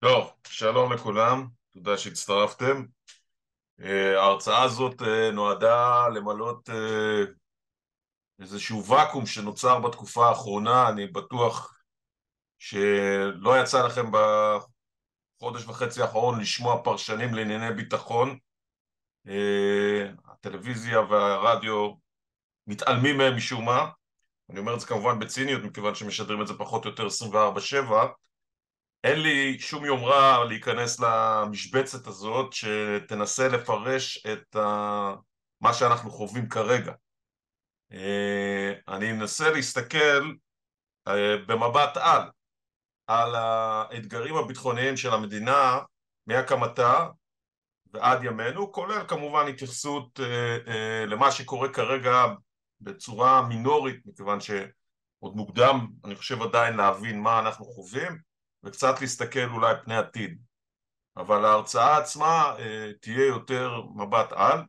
טוב, שלום לכולם, תודה שהצטרפתם. אה, ההרצאה הזאת אה, נועדה למלות אה, איזשהו ואקום שנוצר בתקופה האחרונה, אני בטוח שלא יצא לכם בחודש וחצי האחרון לשמוע פרשנים לענייני ביטחון. הטלוויזיה והרדיו מתעלמים מהם משום מה. אני אומר את זה כמובן בציניות מכיוון שמשדרים את זה פחות או יותר 24-7 אין לי שום יומרה להיכנס למשבצת הזאת שתנסה לפרש את מה שאנחנו חווים כרגע. אה, אני אנסה להסתכל אה, במבט על על האתגרים הביטחוניים של המדינה מהקמתה ועד ימינו, כולל כמובן התייחסות אה, למה שקורה כרגע בצורה מינורית, מכיוון שעוד מוקדם, אני חושב עדיין להבין מה אנחנו חווים וקצת להסתכל אולי פני עתיד. אבל ההרצאה עצמה אה, תהיה יותר מבט על.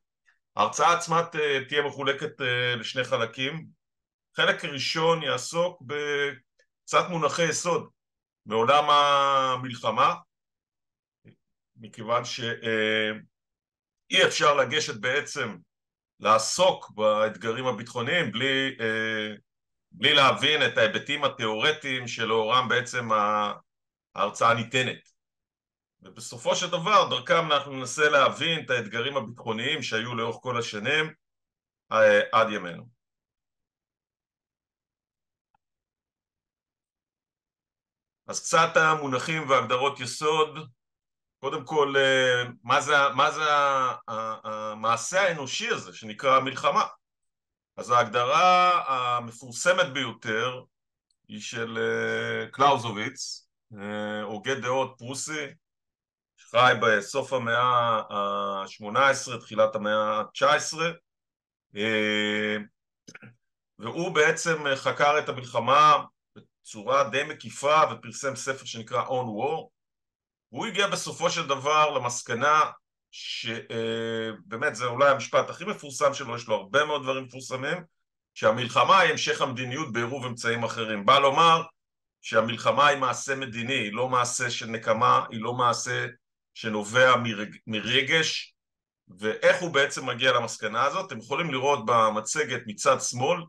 ההרצאה עצמה תהיה מחולקת אה, לשני חלקים. חלק ראשון יעסוק בקצת מונחי יסוד מעולם המלחמה, מכיוון שאי אפשר לגשת בעצם לעסוק באתגרים הביטחוניים בלי, בלי להבין את ההיבטים התיאורטיים שלאורם בעצם ההרצאה ניתנת. ובסופו של דבר דרכם אנחנו ננסה להבין את האתגרים הביטחוניים שהיו לאורך כל השנים אה, עד ימינו. אז קצת המונחים והגדרות יסוד, קודם כל אה, מה זה, מה זה המעשה האנושי הזה שנקרא מלחמה? אז ההגדרה המפורסמת ביותר היא של אה, קלאוזוביץ הוגה דעות פרוסי שחי בסוף המאה ה-18, תחילת המאה ה-19 אה, והוא בעצם חקר את המלחמה בצורה די מקיפה ופרסם ספר שנקרא On War והוא הגיע בסופו של דבר למסקנה שבאמת זה אולי המשפט הכי מפורסם שלו, יש לו הרבה מאוד דברים מפורסמים שהמלחמה היא המשך המדיניות בעירוב אמצעים אחרים. בא לומר שהמלחמה היא מעשה מדיני, היא לא מעשה של נקמה, היא לא מעשה שנובע מרג, מרגש. ואיך הוא בעצם מגיע למסקנה הזאת, אתם יכולים לראות במצגת מצד שמאל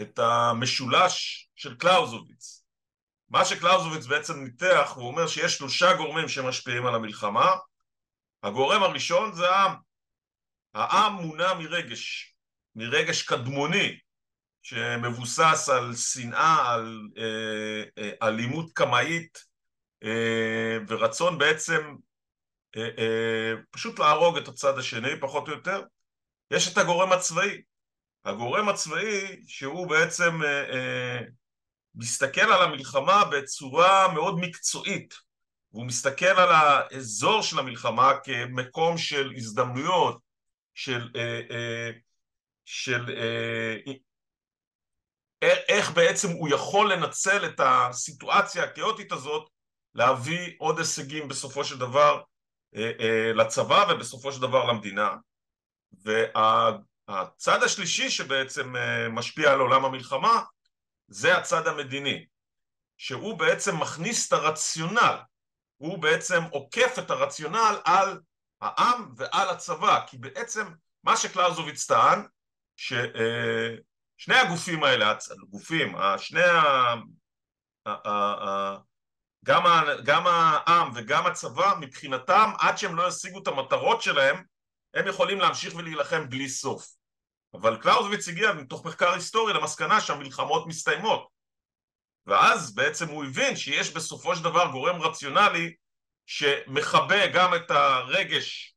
את המשולש של קלאוזוביץ. מה שקלאוזוביץ בעצם ניתח, הוא אומר שיש שלושה גורמים שמשפיעים על המלחמה. הגורם הראשון זה העם. העם מונע מרגש, מרגש קדמוני שמבוסס על שנאה, על אה, אה, אלימות קמאית אה, ורצון בעצם פשוט להרוג את הצד השני פחות או יותר. יש את הגורם הצבאי. הגורם הצבאי שהוא בעצם מסתכל על המלחמה בצורה מאוד מקצועית והוא מסתכל על האזור של המלחמה כמקום של הזדמנויות, של, של איך בעצם הוא יכול לנצל את הסיטואציה הכאוטית הזאת להביא עוד הישגים בסופו של דבר אה, אה, לצבא ובסופו של דבר למדינה. והצד השלישי שבעצם אה, משפיע על עולם המלחמה זה הצד המדיני שהוא בעצם מכניס את הרציונל. הוא בעצם עוקף את הרציונל על העם ועל הצבא כי בעצם מה שקלאוזוביץ טען ש... שני הגופים האלה, הגופים, שני ה... גם, ה... גם העם וגם הצבא מבחינתם עד שהם לא ישיגו את המטרות שלהם הם יכולים להמשיך ולהילחם בלי סוף. אבל קלאוזוויץ הגיע מתוך מחקר היסטורי למסקנה שהמלחמות מסתיימות. ואז בעצם הוא הבין שיש בסופו של דבר גורם רציונלי שמכבה גם את הרגש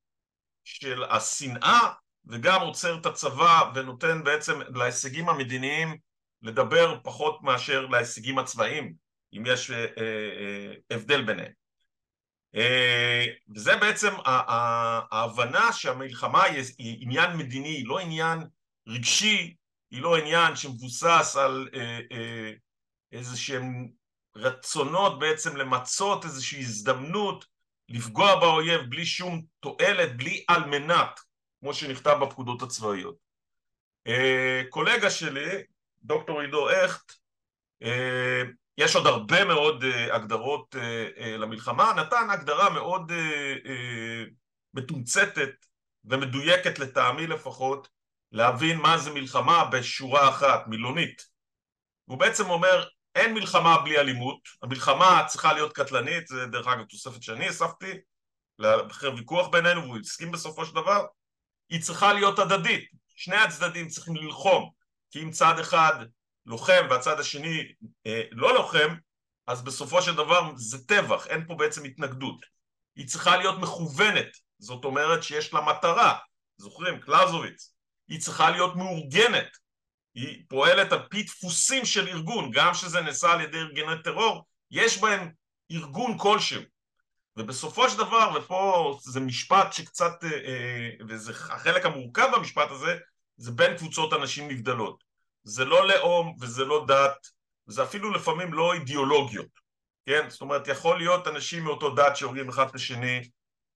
של השנאה וגם עוצר את הצבא ונותן בעצם להישגים המדיניים לדבר פחות מאשר להישגים הצבאיים, אם יש אה, אה, הבדל ביניהם. אה, וזה בעצם ההבנה שהמלחמה היא עניין מדיני, היא לא עניין רגשי, היא לא עניין שמבוסס על איזה שהם רצונות בעצם למצות איזושהי הזדמנות לפגוע באויב בלי שום תועלת, בלי על מנת כמו שנכתב בפקודות הצבאיות. אה, קולגה שלי, דוקטור עידו הכט, אה, יש עוד הרבה מאוד הגדרות למלחמה, נתן הגדרה מאוד מתומצתת ומדויקת לטעמי לפחות להבין מה זה מלחמה בשורה אחת, מילונית. הוא בעצם אומר אין מלחמה בלי אלימות, המלחמה צריכה להיות קטלנית, זה דרך אגב תוספת שאני אספתי, אחרי ויכוח בינינו והוא הסכים בסופו של דבר, היא צריכה להיות הדדית, שני הצדדים צריכים ללחום, כי אם צד אחד לוחם והצד השני אה, לא לוחם, אז בסופו של דבר זה טבח, אין פה בעצם התנגדות. היא צריכה להיות מכוונת, זאת אומרת שיש לה מטרה, זוכרים? קלאזוביץ. היא צריכה להיות מאורגנת, היא פועלת על פי דפוסים של ארגון, גם שזה נעשה על ידי ארגוני טרור, יש בהם ארגון כלשהו. ובסופו של דבר, ופה זה משפט שקצת, אה, אה, וזה החלק המורכב במשפט הזה, זה בין קבוצות אנשים נבדלות. זה לא לאום וזה לא דת, זה אפילו לפעמים לא אידיאולוגיות, כן? זאת אומרת, יכול להיות אנשים מאותו דת שהורגים אחד את השני,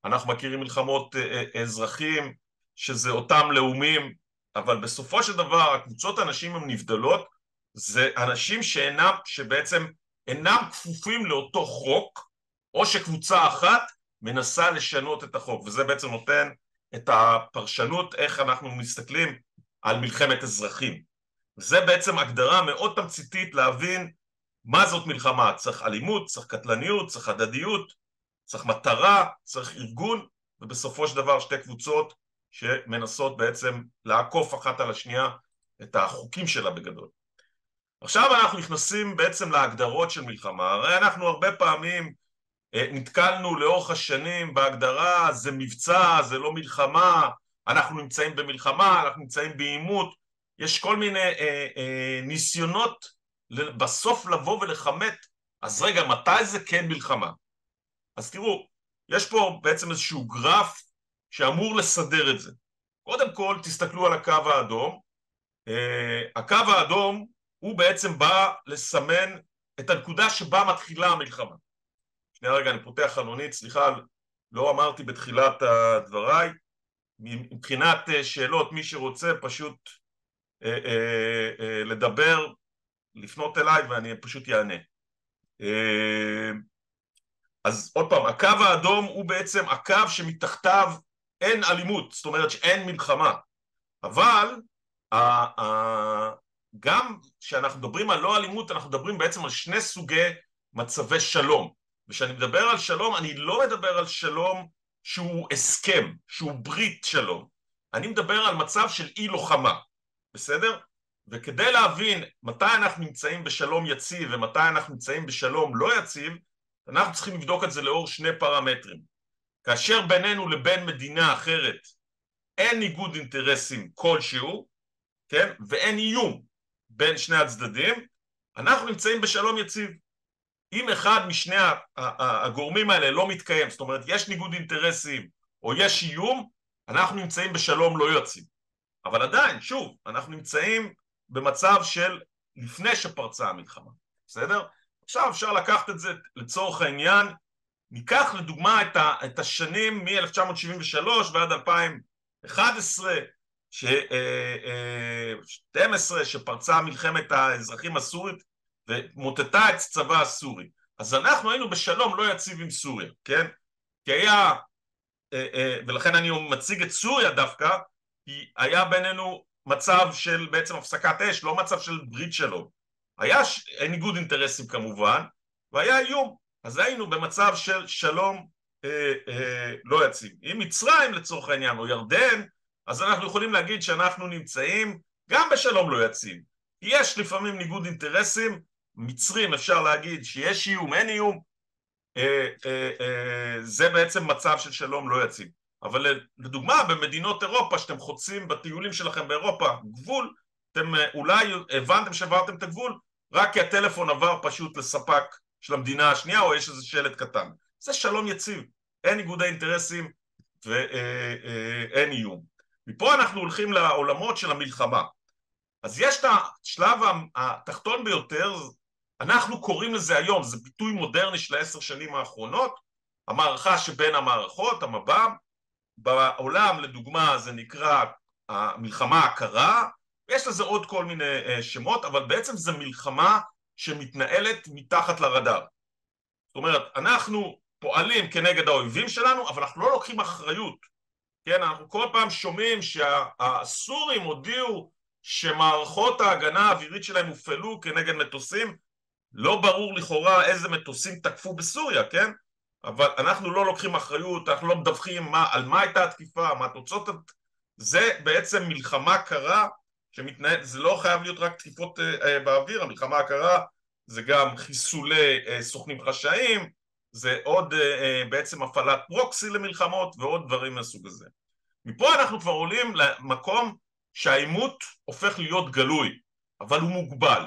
אנחנו מכירים מלחמות אה, אזרחים, שזה אותם לאומים, אבל בסופו של דבר הקבוצות האנשים הן נבדלות, זה אנשים שאינם, שבעצם אינם כפופים לאותו חוק, או שקבוצה אחת מנסה לשנות את החוק, וזה בעצם נותן את הפרשנות איך אנחנו מסתכלים על מלחמת אזרחים. זה בעצם הגדרה מאוד תמציתית להבין מה זאת מלחמה, צריך אלימות, צריך קטלניות, צריך הדדיות, צריך מטרה, צריך ארגון, ובסופו של דבר שתי קבוצות שמנסות בעצם לעקוף אחת על השנייה את החוקים שלה בגדול. עכשיו אנחנו נכנסים בעצם להגדרות של מלחמה, הרי אנחנו הרבה פעמים נתקלנו לאורך השנים בהגדרה זה מבצע, זה לא מלחמה, אנחנו נמצאים במלחמה, אנחנו נמצאים בעימות, יש כל מיני אה, אה, ניסיונות בסוף לבוא ולכמת, אז רגע, מתי זה כן מלחמה? אז תראו, יש פה בעצם איזשהו גרף שאמור לסדר את זה. קודם כל תסתכלו על הקו האדום, uh, הקו האדום הוא בעצם בא לסמן את הנקודה שבה מתחילה המלחמה. שנייה רגע אני פותח חלונית, סליחה לא אמרתי בתחילת דבריי, מבחינת uh, שאלות מי שרוצה פשוט uh, uh, uh, לדבר, לפנות אליי ואני פשוט יענה. Uh, אז עוד פעם, הקו האדום הוא בעצם הקו שמתחתיו אין אלימות, זאת אומרת שאין מלחמה. אבל גם כשאנחנו מדברים על לא אלימות, אנחנו מדברים בעצם על שני סוגי מצבי שלום. וכשאני מדבר על שלום, אני לא מדבר על שלום שהוא הסכם, שהוא ברית שלום. אני מדבר על מצב של אי לוחמה, בסדר? וכדי להבין מתי אנחנו נמצאים בשלום יציב ומתי אנחנו נמצאים בשלום לא יציב, אנחנו צריכים לבדוק את זה לאור שני פרמטרים. כאשר בינינו לבין מדינה אחרת אין ניגוד אינטרסים כלשהו, כן, ואין איום בין שני הצדדים, אנחנו נמצאים בשלום יציב. אם אחד משני הגורמים האלה לא מתקיים, זאת אומרת יש ניגוד אינטרסים או יש איום, אנחנו נמצאים בשלום לא יציב. אבל עדיין, שוב, אנחנו נמצאים במצב של לפני שפרצה המלחמה, בסדר? עכשיו אפשר לקחת את זה לצורך העניין ניקח לדוגמה את, ה, את השנים מ-1973 ועד 2011, ש, 12, אה, אה, שפרצה מלחמת האזרחים הסורית ומוטטה את צבא הסורי. אז אנחנו היינו בשלום לא יציב עם סוריה, כן? כי היה, אה, ולכן אני מציג את סוריה דווקא, כי היה בינינו מצב של בעצם הפסקת אש, לא מצב של ברית שלום. היה ניגוד אינטרסים כמובן, והיה איום. אז היינו במצב של שלום אה, אה, לא יציב. אם מצרים לצורך העניין או ירדן, אז אנחנו יכולים להגיד שאנחנו נמצאים גם בשלום לא יציב. יש לפעמים ניגוד אינטרסים, מצרים אפשר להגיד שיש איום, אין איום, אה, אה, אה, זה בעצם מצב של שלום לא יציב. אבל לדוגמה במדינות אירופה שאתם חוצים בטיולים שלכם באירופה גבול, אתם אה, אולי הבנתם שעברתם את הגבול רק כי הטלפון עבר פשוט לספק של המדינה השנייה או יש איזה שלט קטן. זה שלום יציב, אין ניגודי אינטרסים ואין איום. מפה אנחנו הולכים לעולמות של המלחמה. אז יש את השלב התחתון ביותר, אנחנו קוראים לזה היום, זה ביטוי מודרני של העשר שנים האחרונות, המערכה שבין המערכות, המב"ם, בעולם לדוגמה זה נקרא המלחמה הקרה, ויש לזה עוד כל מיני אה, שמות, אבל בעצם זה מלחמה שמתנהלת מתחת לרדאר. זאת אומרת, אנחנו פועלים כנגד האויבים שלנו, אבל אנחנו לא לוקחים אחריות. כן, אנחנו כל פעם שומעים שהסורים הודיעו שמערכות ההגנה האווירית שלהם הופעלו כנגד מטוסים, לא ברור לכאורה איזה מטוסים תקפו בסוריה, כן? אבל אנחנו לא לוקחים אחריות, אנחנו לא מדווחים מה, על מה הייתה התקיפה, מה התוצאות, זה בעצם מלחמה קרה שמתנהל, זה לא חייב להיות רק תקיפות אה, אה, באוויר, המלחמה הקרה זה גם חיסולי אה, סוכנים חשאיים, זה עוד אה, אה, בעצם הפעלת פרוקסי למלחמות ועוד דברים מהסוג הזה. מפה אנחנו כבר עולים למקום שהעימות הופך להיות גלוי, אבל הוא מוגבל.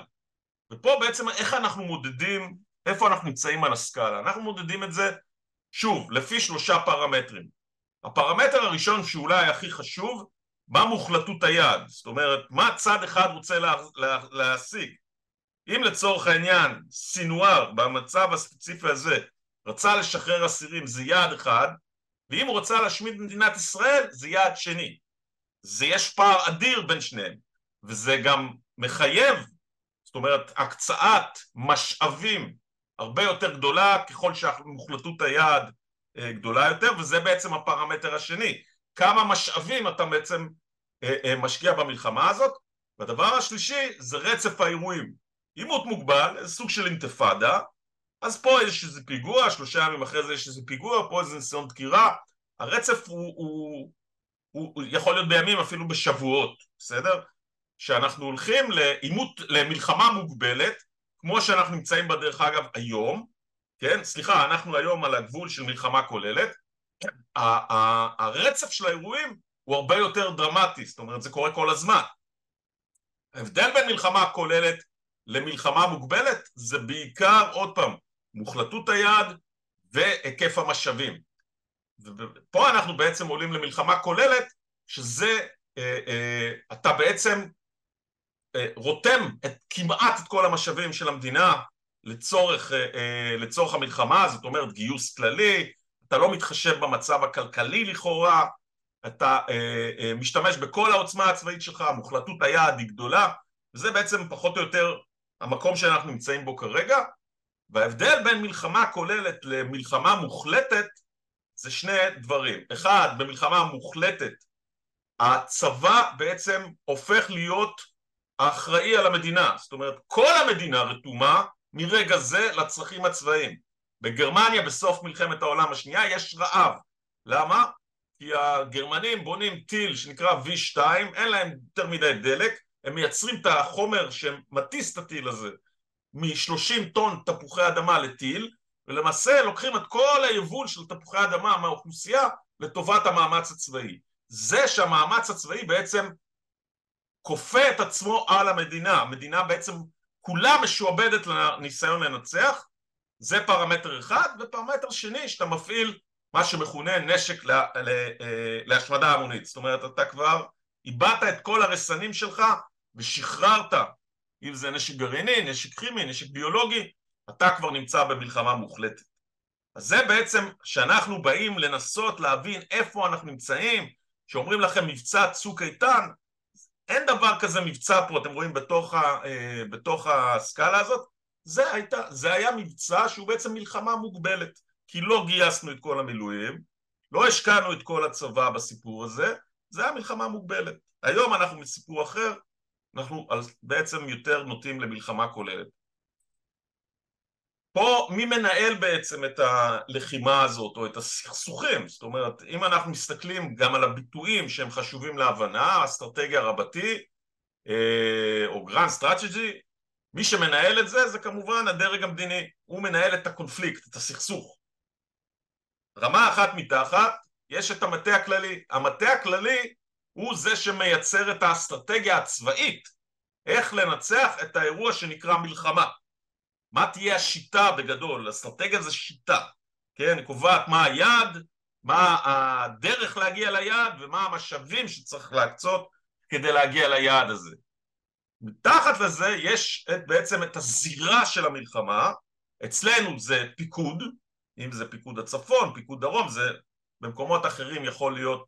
ופה בעצם איך אנחנו מודדים, איפה אנחנו נמצאים על הסקאלה. אנחנו מודדים את זה, שוב, לפי שלושה פרמטרים. הפרמטר הראשון שאולי הכי חשוב, מה מוחלטות היעד? זאת אומרת, מה צד אחד רוצה לה, לה, להשיג? אם לצורך העניין סינואר במצב הספציפי הזה רצה לשחרר אסירים זה יעד אחד ואם הוא רוצה להשמיד מדינת ישראל זה יעד שני זה יש פער אדיר בין שניהם וזה גם מחייב זאת אומרת הקצאת משאבים הרבה יותר גדולה ככל שמוחלטות היעד אה, גדולה יותר וזה בעצם הפרמטר השני. כמה משאבים אתה בעצם אה, אה, משקיע במלחמה הזאת? והדבר השלישי זה רצף האירועים. עימות מוגבל, איזה סוג של אינתיפאדה. אז פה יש איזה פיגוע, שלושה ימים אחרי זה יש איזה פיגוע, פה איזה ניסיון דקירה. הרצף הוא, הוא, הוא, הוא יכול להיות בימים אפילו בשבועות, בסדר? שאנחנו הולכים לעימות, למלחמה מוגבלת כמו שאנחנו נמצאים בה דרך אגב היום כן? סליחה, אנחנו היום על הגבול של מלחמה כוללת הרצף של האירועים הוא הרבה יותר דרמטי, זאת אומרת זה קורה כל הזמן ההבדל בין מלחמה כוללת למלחמה מוגבלת זה בעיקר, עוד פעם, מוחלטות היעד והיקף המשאבים. ופה אנחנו בעצם עולים למלחמה כוללת, שזה, אה, אה, אתה בעצם רותם את, כמעט את כל המשאבים של המדינה לצורך, אה, אה, לצורך המלחמה, זאת אומרת גיוס כללי, אתה לא מתחשב במצב הכלכלי לכאורה, אתה אה, אה, משתמש בכל העוצמה הצבאית שלך, מוחלטות היעד היא גדולה, וזה בעצם פחות או יותר המקום שאנחנו נמצאים בו כרגע, וההבדל בין מלחמה כוללת למלחמה מוחלטת זה שני דברים. אחד, במלחמה מוחלטת הצבא בעצם הופך להיות האחראי על המדינה, זאת אומרת כל המדינה רתומה מרגע זה לצרכים הצבאיים. בגרמניה בסוף מלחמת העולם השנייה יש רעב. למה? כי הגרמנים בונים טיל שנקרא V2, אין להם יותר מדי דלק, הם מייצרים את החומר שמטיס את הטיל הזה מ-30 טון תפוחי אדמה לטיל ולמעשה לוקחים את כל היבול של תפוחי אדמה מהאוכלוסייה לטובת המאמץ הצבאי. זה שהמאמץ הצבאי בעצם כופה את עצמו על המדינה, המדינה בעצם כולה משועבדת לניסיון לנצח, זה פרמטר אחד, ופרמטר שני שאתה מפעיל מה שמכונה נשק לה, לה, אה, להשמדה המונית, זאת אומרת אתה כבר איבדת את כל הרסנים שלך ושחררת, אם זה נשק גרעיני, נשק כימי, נשק ביולוגי, אתה כבר נמצא במלחמה מוחלטת. אז זה בעצם שאנחנו באים לנסות להבין איפה אנחנו נמצאים, שאומרים לכם מבצע צוק איתן, אין דבר כזה מבצע פה, אתם רואים בתוך, ה, אה, בתוך הסקאלה הזאת, זה, הייתה, זה היה מבצע שהוא בעצם מלחמה מוגבלת, כי לא גייסנו את כל המילואים, לא השקענו את כל הצבא בסיפור הזה, זה היה מלחמה מוגבלת. היום אנחנו בסיפור אחר, אנחנו בעצם יותר נוטים למלחמה כוללת. פה מי מנהל בעצם את הלחימה הזאת או את הסכסוכים? זאת אומרת, אם אנחנו מסתכלים גם על הביטויים שהם חשובים להבנה, אסטרטגיה רבתי אה, או grand strategy, מי שמנהל את זה זה כמובן הדרג המדיני, הוא מנהל את הקונפליקט, את הסכסוך. רמה אחת מתחת יש את המטה הכללי, המטה הכללי הוא זה שמייצר את האסטרטגיה הצבאית איך לנצח את האירוע שנקרא מלחמה מה תהיה השיטה בגדול, אסטרטגיה זה שיטה כן, קובעת מה היעד, מה הדרך להגיע ליעד ומה המשאבים שצריך להקצות כדי להגיע ליעד הזה. מתחת לזה יש את, בעצם את הזירה של המלחמה. אצלנו זה פיקוד אם זה פיקוד הצפון, פיקוד דרום, זה במקומות אחרים יכול להיות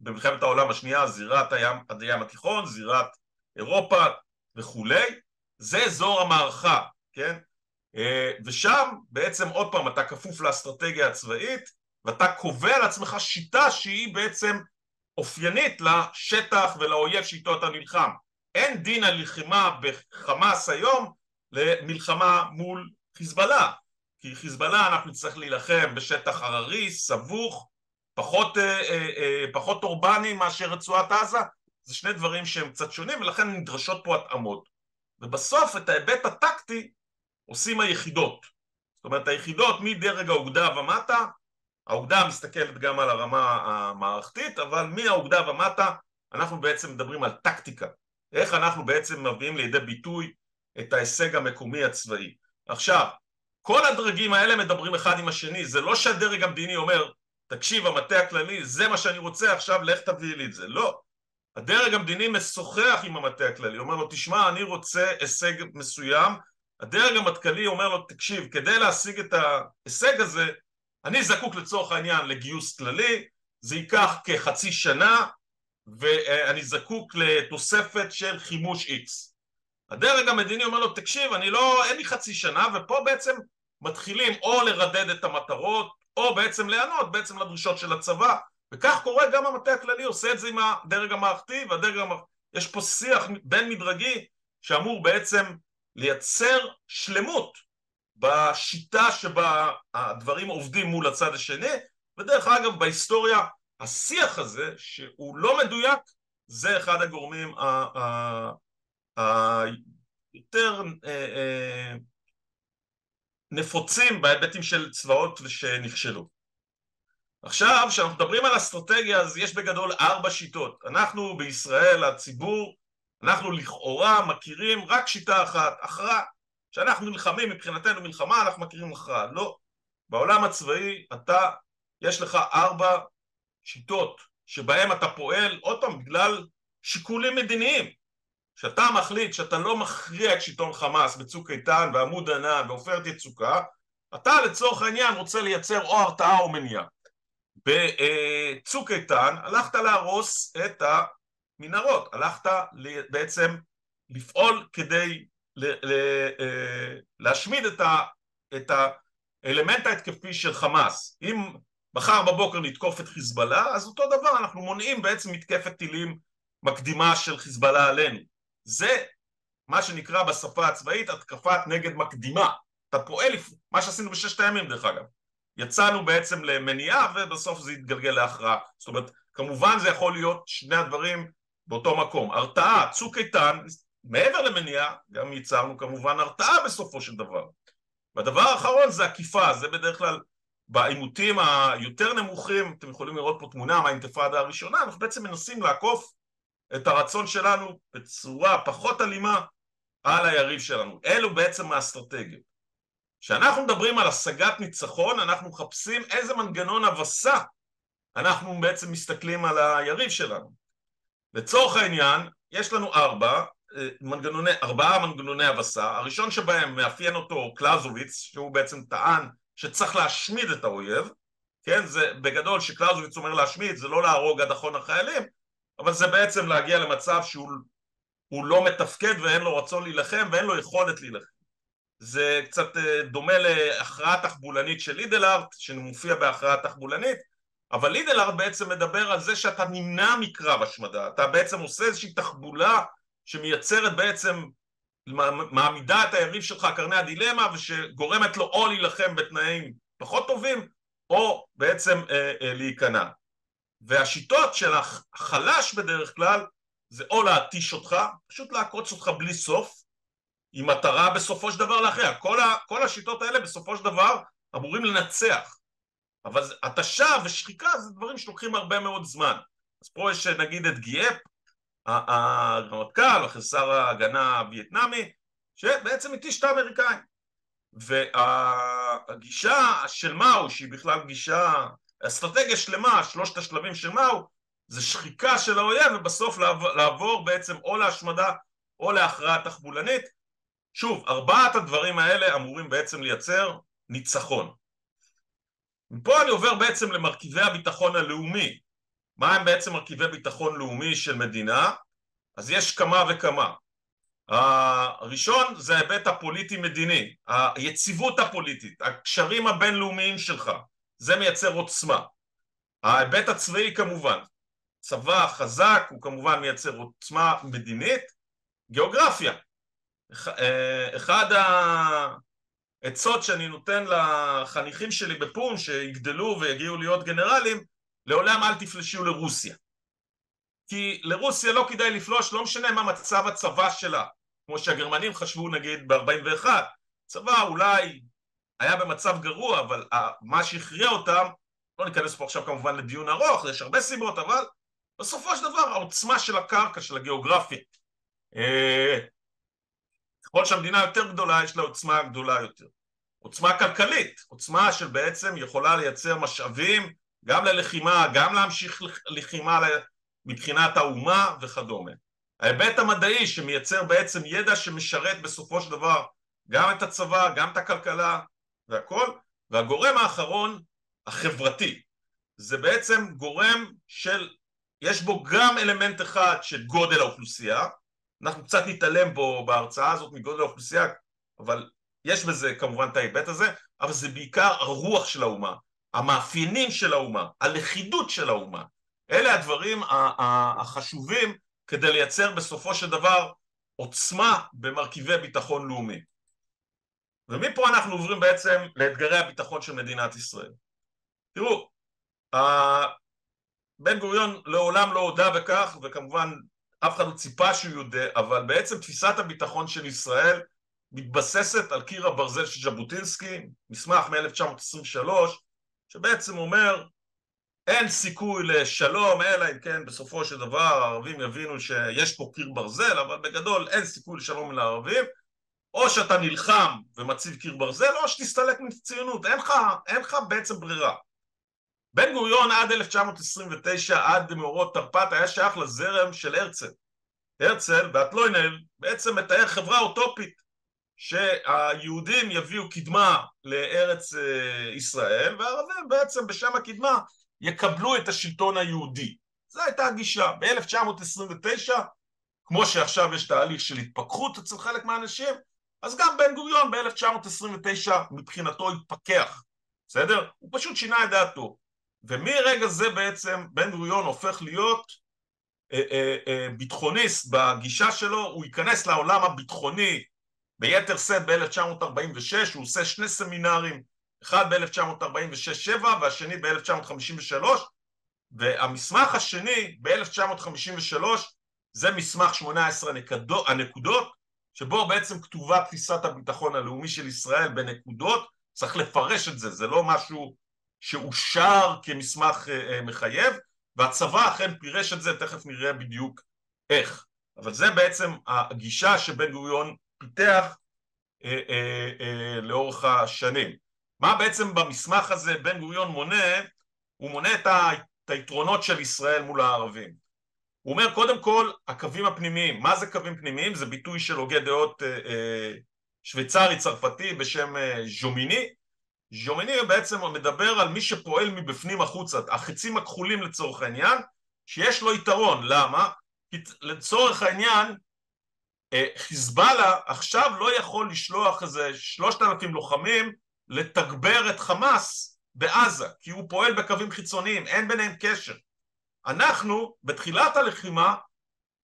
במלחמת העולם השנייה זירת הים, הים התיכון, זירת אירופה וכולי, זה אזור המערכה, כן? אה, ושם בעצם עוד פעם אתה כפוף לאסטרטגיה הצבאית ואתה קובע לעצמך שיטה שהיא בעצם אופיינית לשטח ולאויב שאיתו אתה נלחם. אין דין הלחימה בחמאס היום למלחמה מול חיזבאללה כי חיזבאללה אנחנו נצטרך להילחם בשטח הררי, סבוך, פחות, אה, אה, אה, פחות אורבני מאשר רצועת עזה זה שני דברים שהם קצת שונים ולכן נדרשות פה התאמות ובסוף את ההיבט הטקטי עושים היחידות. זאת אומרת היחידות מדרג האוגדה ומטה האוגדה מסתכלת גם על הרמה המערכתית אבל מהאוגדה ומטה אנחנו בעצם מדברים על טקטיקה. איך אנחנו בעצם מביאים לידי ביטוי את ההישג המקומי הצבאי. עכשיו כל הדרגים האלה מדברים אחד עם השני זה לא שהדרג המדיני אומר תקשיב המטה הכללי זה מה שאני רוצה עכשיו לך תביא לי את זה. לא. הדרג המדיני משוחח עם המטה הכללי אומר לו תשמע אני רוצה הישג מסוים הדרג המטכ"לי אומר לו תקשיב כדי להשיג את ההישג הזה אני זקוק לצורך העניין לגיוס כללי זה ייקח כחצי שנה ואני זקוק לתוספת של חימוש איקס הדרג המדיני אומר לו תקשיב אני לא אין לי חצי שנה ופה בעצם מתחילים או לרדד את המטרות או בעצם להיענות בעצם לדרישות של הצבא. וכך קורה גם המטה הכללי עושה את זה עם הדרג המערכתי והדרג המערכתי יש פה שיח בין מדרגי שאמור בעצם לייצר שלמות בשיטה שבה הדברים עובדים מול הצד השני ודרך אגב בהיסטוריה השיח הזה שהוא לא מדויק זה אחד הגורמים היותר אה, אה, נפוצים בהיבטים של צבאות שנכשלו. עכשיו, כשאנחנו מדברים על אסטרטגיה אז יש בגדול ארבע שיטות. אנחנו בישראל, הציבור, אנחנו לכאורה מכירים רק שיטה אחת, הכרעה. כשאנחנו נלחמים, מבחינתנו מלחמה, אנחנו מכירים הכרעה. לא. בעולם הצבאי אתה, יש לך ארבע שיטות שבהן אתה פועל, עוד פעם, בגלל שיקולים מדיניים. כשאתה מחליט שאתה לא מכריע את שלטון חמאס בצוק איתן ועמוד ענן ועופרת יצוקה, אתה לצורך העניין רוצה לייצר או הרתעה או מניעה. בצוק איתן הלכת להרוס את המנהרות, הלכת בעצם לפעול כדי אה, להשמיד את האלמנט ההתקפי של חמאס. אם מחר בבוקר נתקוף את חיזבאללה, אז אותו דבר, אנחנו מונעים בעצם מתקפת טילים מקדימה של חיזבאללה עלינו. זה מה שנקרא בשפה הצבאית התקפת נגד מקדימה. אתה פועל, מה שעשינו בששת הימים דרך אגב. יצאנו בעצם למניעה ובסוף זה יתגלגל להכרעה. זאת אומרת, כמובן זה יכול להיות שני הדברים באותו מקום. הרתעה, צוק איתן, מעבר למניעה, גם ייצרנו כמובן הרתעה בסופו של דבר. והדבר האחרון זה עקיפה, זה בדרך כלל בעימותים היותר נמוכים, אתם יכולים לראות פה תמונה מהאינתיפאדה הראשונה, אנחנו בעצם מנסים לעקוף את הרצון שלנו בצורה פחות אלימה על היריב שלנו. אלו בעצם האסטרטגיות. כשאנחנו מדברים על השגת ניצחון, אנחנו מחפשים איזה מנגנון הבסה אנחנו בעצם מסתכלים על היריב שלנו. לצורך העניין, יש לנו ארבע, אה, מנגנוני, ארבעה מנגנוני הבסה, הראשון שבהם מאפיין אותו קלאזוביץ, שהוא בעצם טען שצריך להשמיד את האויב, כן, זה בגדול שקלאוזוביץ אומר להשמיד, זה לא להרוג עד אחרון החיילים, אבל זה בעצם להגיע למצב שהוא לא מתפקד ואין לו רצון להילחם ואין לו יכולת להילחם. זה קצת אה, דומה להכרעה תחבולנית של לידלארט, שמופיע בהכרעה תחבולנית, אבל לידלארט בעצם מדבר על זה שאתה נמנע מקרב השמדה, אתה בעצם עושה איזושהי תחבולה שמייצרת בעצם, מעמידה את היריב שלך קרני הדילמה ושגורמת לו או להילחם בתנאים פחות טובים או בעצם אה, אה, להיכנע. והשיטות של החלש בדרך כלל זה או להתיש אותך, פשוט לעקוץ אותך בלי סוף, עם מטרה בסופו של דבר להכריע. כל, כל השיטות האלה בסופו של דבר אמורים לנצח. אבל התשה ושחיקה זה דברים שלוקחים הרבה מאוד זמן. אז פה יש נגיד את גיאפ, הרמטכ"ל, אחרי שר ההגנה הווייטנאמי, שבעצם התיש את האמריקאים. והגישה של מאו, שהיא בכלל גישה אסטרטגיה שלמה, שלושת השלבים של מהו, זה שחיקה של האויב ובסוף לעבור, לעבור בעצם או להשמדה או להכרעה תחבולנית. שוב, ארבעת הדברים האלה אמורים בעצם לייצר ניצחון. מפה אני עובר בעצם למרכיבי הביטחון הלאומי. מה הם בעצם מרכיבי ביטחון לאומי של מדינה? אז יש כמה וכמה. הראשון זה ההיבט הפוליטי-מדיני, היציבות הפוליטית, הקשרים הבינלאומיים שלך, זה מייצר עוצמה. ההיבט הצבאי כמובן, צבא חזק הוא כמובן מייצר עוצמה מדינית, גיאוגרפיה. אה, אחד העצות שאני נותן לחניכים שלי בפון שיגדלו ויגיעו להיות גנרלים, לעולם אל תפלשו לרוסיה. כי לרוסיה לא כדאי לפלוש, לא משנה מה מצב הצבא שלה. כמו שהגרמנים חשבו נגיד ב-41, צבא אולי היה במצב גרוע, אבל מה שהכריע אותם, לא ניכנס פה עכשיו כמובן לדיון ארוך, יש הרבה סיבות, אבל בסופו של דבר העוצמה של הקרקע, של הגיאוגרפיה. ככל שהמדינה יותר גדולה, יש לה עוצמה גדולה יותר. עוצמה כלכלית, עוצמה של בעצם יכולה לייצר משאבים גם ללחימה, גם להמשיך לחימה מבחינת האומה וכדומה. ההיבט המדעי שמייצר בעצם ידע שמשרת בסופו של דבר גם את הצבא, גם את הכלכלה והכל, והגורם האחרון, החברתי. זה בעצם גורם של, יש בו גם אלמנט אחד של גודל האוכלוסייה, אנחנו קצת נתעלם פה בהרצאה הזאת מגודל האוכלוסייה, אבל יש בזה כמובן את ההיבט הזה, אבל זה בעיקר הרוח של האומה, המאפיינים של האומה, הלכידות של האומה. אלה הדברים החשובים כדי לייצר בסופו של דבר עוצמה במרכיבי ביטחון לאומי. ומפה אנחנו עוברים בעצם לאתגרי הביטחון של מדינת ישראל. תראו, בן גוריון לעולם לא הודה בכך, וכמובן אף אחד לא ציפה שהוא יודה, אבל בעצם תפיסת הביטחון של ישראל מתבססת על קיר הברזל של ז'בוטינסקי, מסמך מ-1923, שבעצם אומר אין סיכוי לשלום, אלא אם כן בסופו של דבר הערבים יבינו שיש פה קיר ברזל, אבל בגדול אין סיכוי לשלום לערבים, או שאתה נלחם ומציב קיר ברזל, או שתסתלק מציונות, אין לך, אין לך בעצם ברירה. בן גוריון עד 1929, עד מאורות תרפ"ט, היה שייך לזרם של הרצל. הרצל, באטלוינל, בעצם מתאר חברה אוטופית, שהיהודים יביאו קדמה לארץ אה, ישראל, והערבים בעצם בשם הקדמה יקבלו את השלטון היהודי. זו הייתה הגישה. ב-1929, כמו שעכשיו יש תהליך של התפכחות אצל חלק מהאנשים, אז גם בן גוריון ב-1929 מבחינתו התפכח, בסדר? הוא פשוט שינה את דעתו. ומרגע זה בעצם בן גוריון הופך להיות אה, אה, אה, ביטחוניסט בגישה שלו, הוא ייכנס לעולם הביטחוני ביתר שאת ב-1946, הוא עושה שני סמינרים אחד ב-1946-7 והשני ב-1953 והמסמך השני ב-1953 זה מסמך 18 הנקודות, הנקודות שבו בעצם כתובה תפיסת הביטחון הלאומי של ישראל בנקודות צריך לפרש את זה, זה לא משהו שאושר כמסמך אה, מחייב והצבא אכן פירש את זה, תכף נראה בדיוק איך אבל זה בעצם הגישה שבן גוריון פיתח אה, אה, אה, לאורך השנים מה בעצם במסמך הזה בן גוריון מונה? הוא מונה את, ה, את היתרונות של ישראל מול הערבים. הוא אומר קודם כל הקווים הפנימיים, מה זה קווים פנימיים? זה ביטוי של הוגה דעות אה, אה, שוויצרי צרפתי בשם אה, ז'ומיני. ז'ומיני בעצם מדבר על מי שפועל מבפנים החוצה, החצים הכחולים לצורך העניין, שיש לו יתרון, למה? כי לצורך העניין אה, חיזבאללה עכשיו לא יכול לשלוח איזה שלושת אלפים לוחמים לתגבר את חמאס בעזה, כי הוא פועל בקווים חיצוניים, אין ביניהם קשר. אנחנו, בתחילת הלחימה,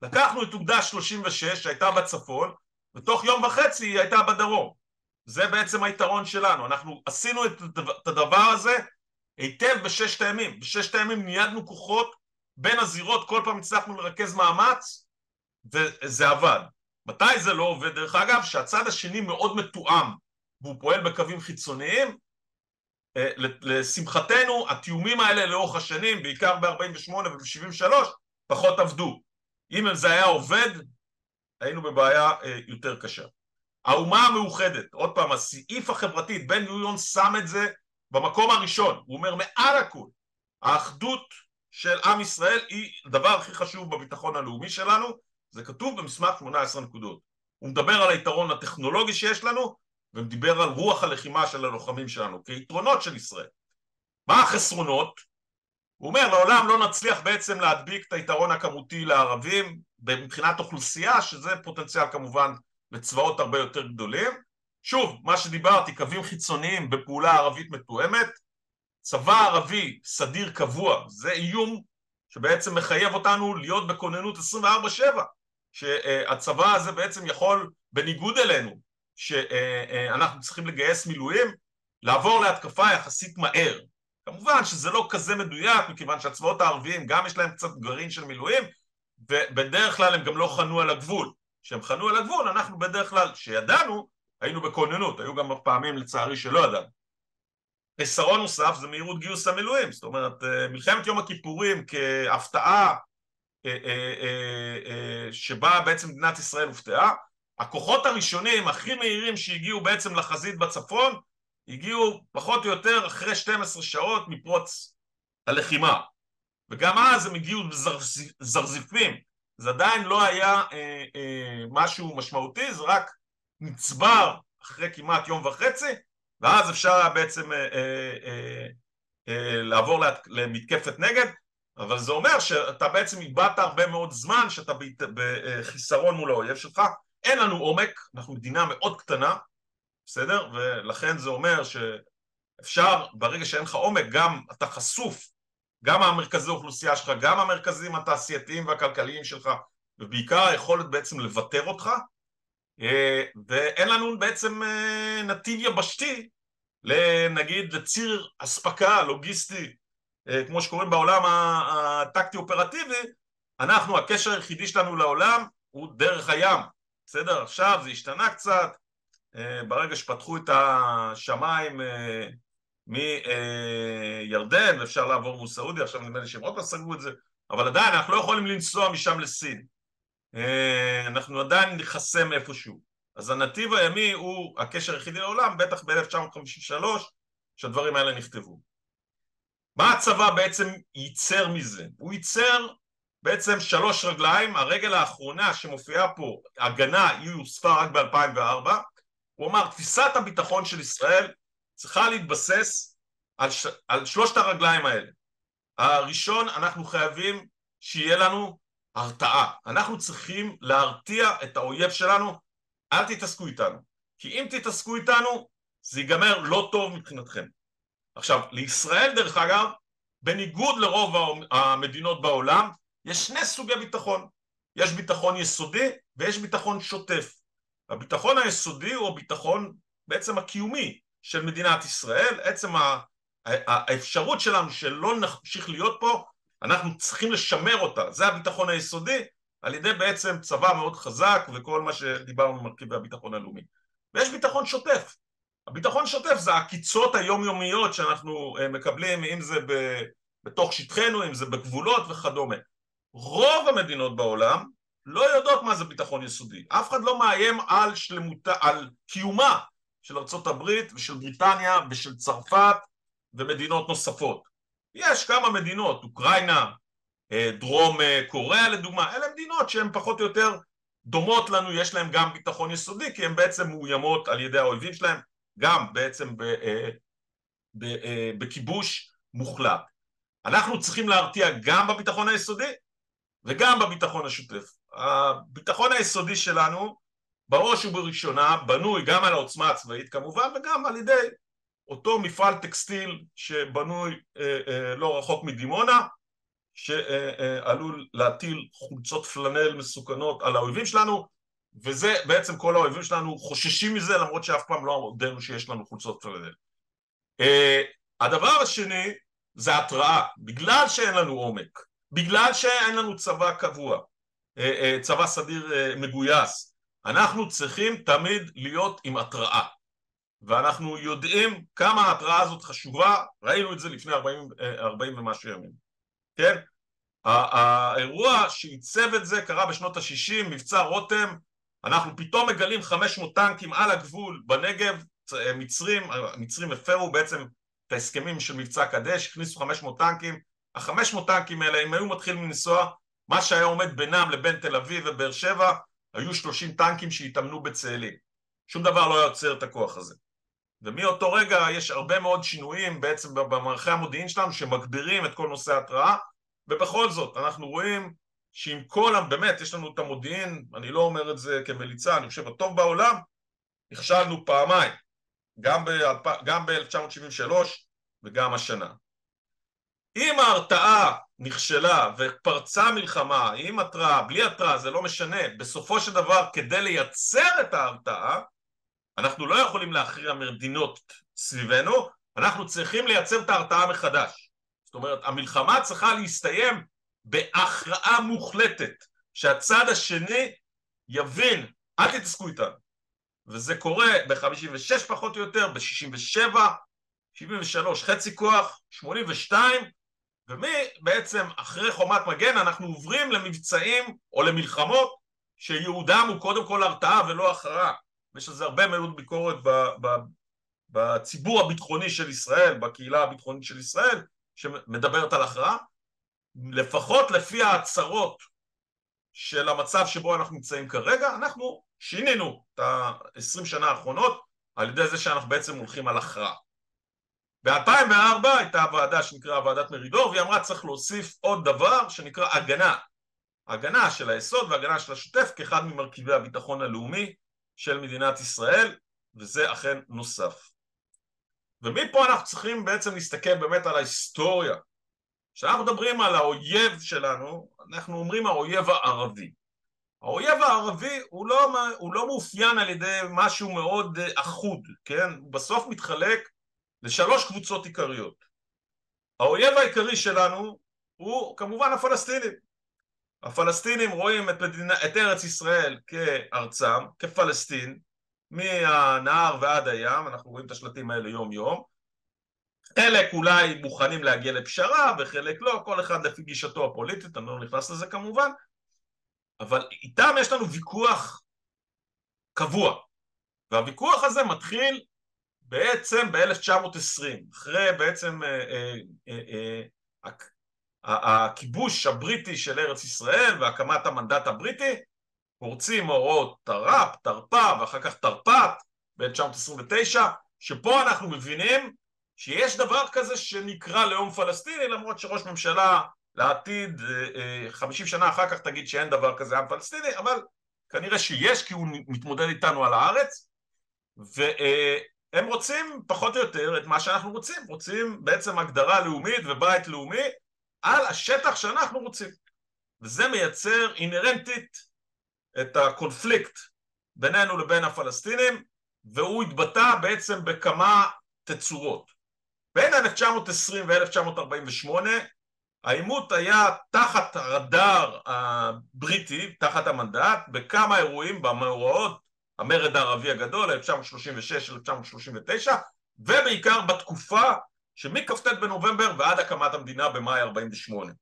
לקחנו את אוגדה 36 שהייתה בצפון, ותוך יום וחצי היא הייתה בדרום. זה בעצם היתרון שלנו. אנחנו עשינו את הדבר הזה היטב בששת הימים. בששת הימים ניידנו כוחות בין הזירות, כל פעם הצלחנו לרכז מאמץ, וזה עבד. מתי זה לא עובד? דרך אגב, שהצד השני מאוד מתואם. והוא פועל בקווים חיצוניים. אה, לשמחתנו, התיאומים האלה לאורך השנים, בעיקר ב-48 וב-73, פחות עבדו. אם זה היה עובד, היינו בבעיה אה, יותר קשה. האומה המאוחדת, עוד פעם, הסעיף החברתי, בן גוריון שם את זה במקום הראשון, הוא אומר מעל הכול, האחדות של עם ישראל היא הדבר הכי חשוב בביטחון הלאומי שלנו, זה כתוב במסמך 18 נקודות. הוא מדבר על היתרון הטכנולוגי שיש לנו, ודיבר על רוח הלחימה של הלוחמים שלנו כיתרונות של ישראל. מה החסרונות? הוא אומר לעולם לא נצליח בעצם להדביק את היתרון הכמותי לערבים מבחינת אוכלוסייה, שזה פוטנציאל כמובן לצבאות הרבה יותר גדולים. שוב, מה שדיברתי, קווים חיצוניים בפעולה ערבית מתואמת, צבא ערבי סדיר קבוע, זה איום שבעצם מחייב אותנו להיות בכוננות 24-7, שהצבא הזה בעצם יכול, בניגוד אלינו, שאנחנו צריכים לגייס מילואים, לעבור להתקפה יחסית מהר. כמובן שזה לא כזה מדויק, מכיוון שהצבאות הערביים גם יש להם קצת גרעין של מילואים, ובדרך כלל הם גם לא חנו על הגבול. כשהם חנו על הגבול, אנחנו בדרך כלל, שידענו, היינו בכוננות, היו גם פעמים לצערי שלא ידענו. חיסרון נוסף זה מהירות גיוס המילואים, זאת אומרת אה, מלחמת יום הכיפורים כהפתעה אה, אה, שבה בעצם מדינת ישראל הופתעה, הכוחות הראשונים הכי מהירים שהגיעו בעצם לחזית בצפון הגיעו פחות או יותר אחרי 12 שעות מפרוץ הלחימה. וגם אז הם הגיעו זרזיפים זה עדיין לא היה אה, אה, משהו משמעותי זה רק נצבר אחרי כמעט יום וחצי ואז אפשר היה בעצם אה, אה, אה, אה, לעבור למתקפת נגד אבל זה אומר שאתה בעצם איבדת הרבה מאוד זמן שאתה בחיסרון מול האויב שלך אין לנו עומק, אנחנו מדינה מאוד קטנה, בסדר? ולכן זה אומר שאפשר, ברגע שאין לך עומק, גם אתה חשוף, גם המרכזי האוכלוסייה שלך, גם המרכזים התעשייתיים והכלכליים שלך, ובעיקר היכולת בעצם לוותר אותך, אה, ואין לנו בעצם אה, נתיב יבשתי, נגיד לציר אספקה לוגיסטי, אה, כמו שקוראים בעולם הטקטי-אופרטיבי, אנחנו, הקשר היחידי שלנו לעולם הוא דרך הים, בסדר? עכשיו זה השתנה קצת, ברגע שפתחו את השמיים מירדן, ואפשר לעבור מול סעודיה, עכשיו נדמה לי שהם עוד פעם סגרו את זה, אבל עדיין אנחנו לא יכולים לנסוע משם לסין. אה, אנחנו עדיין נחסם איפשהו. אז הנתיב הימי הוא הקשר היחידי לעולם, בטח ב-1953, שהדברים האלה נכתבו. מה הצבא בעצם ייצר מזה? הוא ייצר בעצם שלוש רגליים, הרגל האחרונה שמופיעה פה, הגנה, היא הוספה רק ב-2004, הוא אמר תפיסת הביטחון של ישראל צריכה להתבסס על, ש... על שלושת הרגליים האלה. הראשון, אנחנו חייבים שיהיה לנו הרתעה. אנחנו צריכים להרתיע את האויב שלנו, אל תתעסקו איתנו. כי אם תתעסקו איתנו, זה ייגמר לא טוב מבחינתכם. עכשיו, לישראל דרך אגב, בניגוד לרוב המדינות בעולם, יש שני סוגי ביטחון, יש ביטחון יסודי ויש ביטחון שוטף. הביטחון היסודי הוא הביטחון בעצם הקיומי של מדינת ישראל, עצם האפשרות שלנו שלא נמשיך להיות פה, אנחנו צריכים לשמר אותה, זה הביטחון היסודי, על ידי בעצם צבא מאוד חזק וכל מה שדיברנו במרכיבי הביטחון הלאומי. ויש ביטחון שוטף. הביטחון שוטף זה הקיצות היומיומיות שאנחנו אה, מקבלים, אם זה בתוך שטחנו, אם זה בגבולות וכדומה. רוב המדינות בעולם לא יודעות מה זה ביטחון יסודי. אף אחד לא מאיים על שלמותה, על קיומה של ארצות הברית ושל בריטניה ושל צרפת ומדינות נוספות. יש כמה מדינות, אוקראינה, אה, דרום אה, קוריאה לדוגמה, אלה מדינות שהן פחות או יותר דומות לנו, יש להן גם ביטחון יסודי כי הן בעצם מאוימות על ידי האויבים שלהן, גם בעצם אה, בכיבוש מוחלט. אנחנו צריכים להרתיע גם בביטחון היסודי וגם בביטחון השוטף. הביטחון היסודי שלנו בראש ובראשונה בנוי גם על העוצמה הצבאית כמובן וגם על ידי אותו מפעל טקסטיל שבנוי אה, אה, לא רחוק מדימונה שעלול אה, להטיל חולצות פלנל מסוכנות על האויבים שלנו וזה בעצם כל האויבים שלנו חוששים מזה למרות שאף פעם לא הודינו שיש לנו חולצות פלנל. הדבר השני זה התראה, בגלל שאין לנו עומק בגלל שאין לנו צבא קבוע, אה, אה, צבא סדיר אה, מגויס, אנחנו צריכים תמיד להיות עם התראה. ואנחנו יודעים כמה ההתראה הזאת חשובה, ראינו את זה לפני 40, 40 ומשהו ימים, כן? האירוע שעיצב את זה קרה בשנות ה-60, מבצע רותם, אנחנו פתאום מגלים 500 טנקים על הגבול בנגב, מצרים, המצרים הפרו בעצם את ההסכמים של מבצע קדש, הכניסו 500 טנקים. החמש מאות טנקים האלה, אם היו מתחילים לנסוע, מה שהיה עומד בינם לבין תל אביב ובאר שבע, היו שלושים טנקים שהתאמנו בצאלים. שום דבר לא היה עוצר את הכוח הזה. ומאותו רגע יש הרבה מאוד שינויים בעצם במערכי המודיעין שלנו שמגבירים את כל נושא ההתראה, ובכל זאת אנחנו רואים שעם כל, באמת, יש לנו את המודיעין, אני לא אומר את זה כמליצה, אני חושב הטוב בעולם, נכשלנו פעמיים, גם ב-1973 וגם השנה. אם ההרתעה נכשלה ופרצה מלחמה, עם התראה, בלי התראה, זה לא משנה, בסופו של דבר כדי לייצר את ההרתעה, אנחנו לא יכולים להכריע מדינות סביבנו, אנחנו צריכים לייצר את ההרתעה מחדש. זאת אומרת, המלחמה צריכה להסתיים בהכרעה מוחלטת, שהצד השני יבין, אל תתעסקו איתנו. וזה קורה ב-56 פחות או יותר, ב-67, 73 חצי כוח, 82, ומי בעצם אחרי חומת מגן אנחנו עוברים למבצעים או למלחמות שיהודם הוא קודם כל הרתעה ולא הכרעה. יש לזה הרבה מאוד ביקורת בציבור הביטחוני של ישראל, בקהילה הביטחונית של ישראל, שמדברת על הכרעה. לפחות לפי ההצהרות של המצב שבו אנחנו נמצאים כרגע, אנחנו שינינו את ה-20 שנה האחרונות על ידי זה שאנחנו בעצם הולכים על הכרעה. ב-2004 הייתה ועדה שנקראה ועדת מרידור והיא אמרה צריך להוסיף עוד דבר שנקרא הגנה. הגנה של היסוד והגנה של השוטף כאחד ממרכיבי הביטחון הלאומי של מדינת ישראל וזה אכן נוסף. ומפה אנחנו צריכים בעצם להסתכל באמת על ההיסטוריה. כשאנחנו מדברים על האויב שלנו אנחנו אומרים האויב הערבי. האויב הערבי הוא לא, הוא לא מאופיין על ידי משהו מאוד אחוד, כן? הוא בסוף מתחלק לשלוש קבוצות עיקריות. האויב העיקרי שלנו הוא כמובן הפלסטינים. הפלסטינים רואים את, מדינה, את ארץ ישראל כארצם, כפלסטין, מהנהר ועד הים, אנחנו רואים את השלטים האלה יום יום. חלק אולי מוכנים להגיע לפשרה וחלק לא, כל אחד לפי גישתו הפוליטית, אני לא נכנס לזה כמובן, אבל איתם יש לנו ויכוח קבוע, והוויכוח הזה מתחיל בעצם ב-1920, אחרי בעצם אה, אה, אה, הכיבוש הבריטי של ארץ ישראל והקמת המנדט הבריטי, פורצים מאורעות תר"פ, תרפ"א ואחר כך תרפ"ט ב-1929, שפה אנחנו מבינים שיש דבר כזה שנקרא לאום פלסטיני, למרות שראש ממשלה לעתיד, אה, אה, חמישים שנה אחר כך תגיד שאין דבר כזה עם פלסטיני, אבל כנראה שיש כי הוא מתמודד איתנו על הארץ, והם רוצים פחות או יותר את מה שאנחנו רוצים, רוצים בעצם הגדרה לאומית ובית לאומי על השטח שאנחנו רוצים, וזה מייצר אינהרנטית את הקונפליקט בינינו לבין הפלסטינים, והוא התבטא בעצם בכמה תצורות. בין 1920 ו-1948 העימות היה תחת הרדאר הבריטי, תחת המנדט, בכמה אירועים במאורעות המרד הערבי הגדול, 1936-1939, ובעיקר בתקופה שמכ"ט בנובמבר ועד הקמת המדינה במאי 48.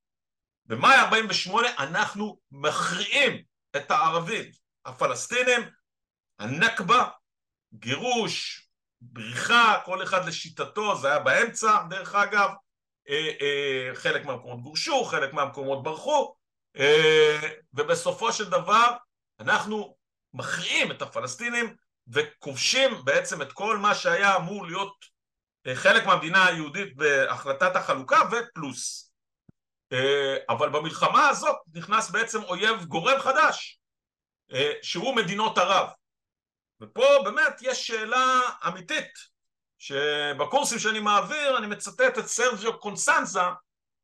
במאי 48 אנחנו מכריעים את הערבים, הפלסטינים, הנכבה, גירוש, בריחה, כל אחד לשיטתו, זה היה באמצע דרך אגב, אה, אה, חלק מהמקומות גורשו, חלק מהמקומות ברחו, אה, ובסופו של דבר אנחנו מכריעים את הפלסטינים וכובשים בעצם את כל מה שהיה אמור להיות חלק מהמדינה היהודית בהחלטת החלוקה ופלוס. אבל במלחמה הזאת נכנס בעצם אויב גורם חדש, שהוא מדינות ערב. ופה באמת יש שאלה אמיתית שבקורסים שאני מעביר אני מצטט את סרג'יו קונסנזה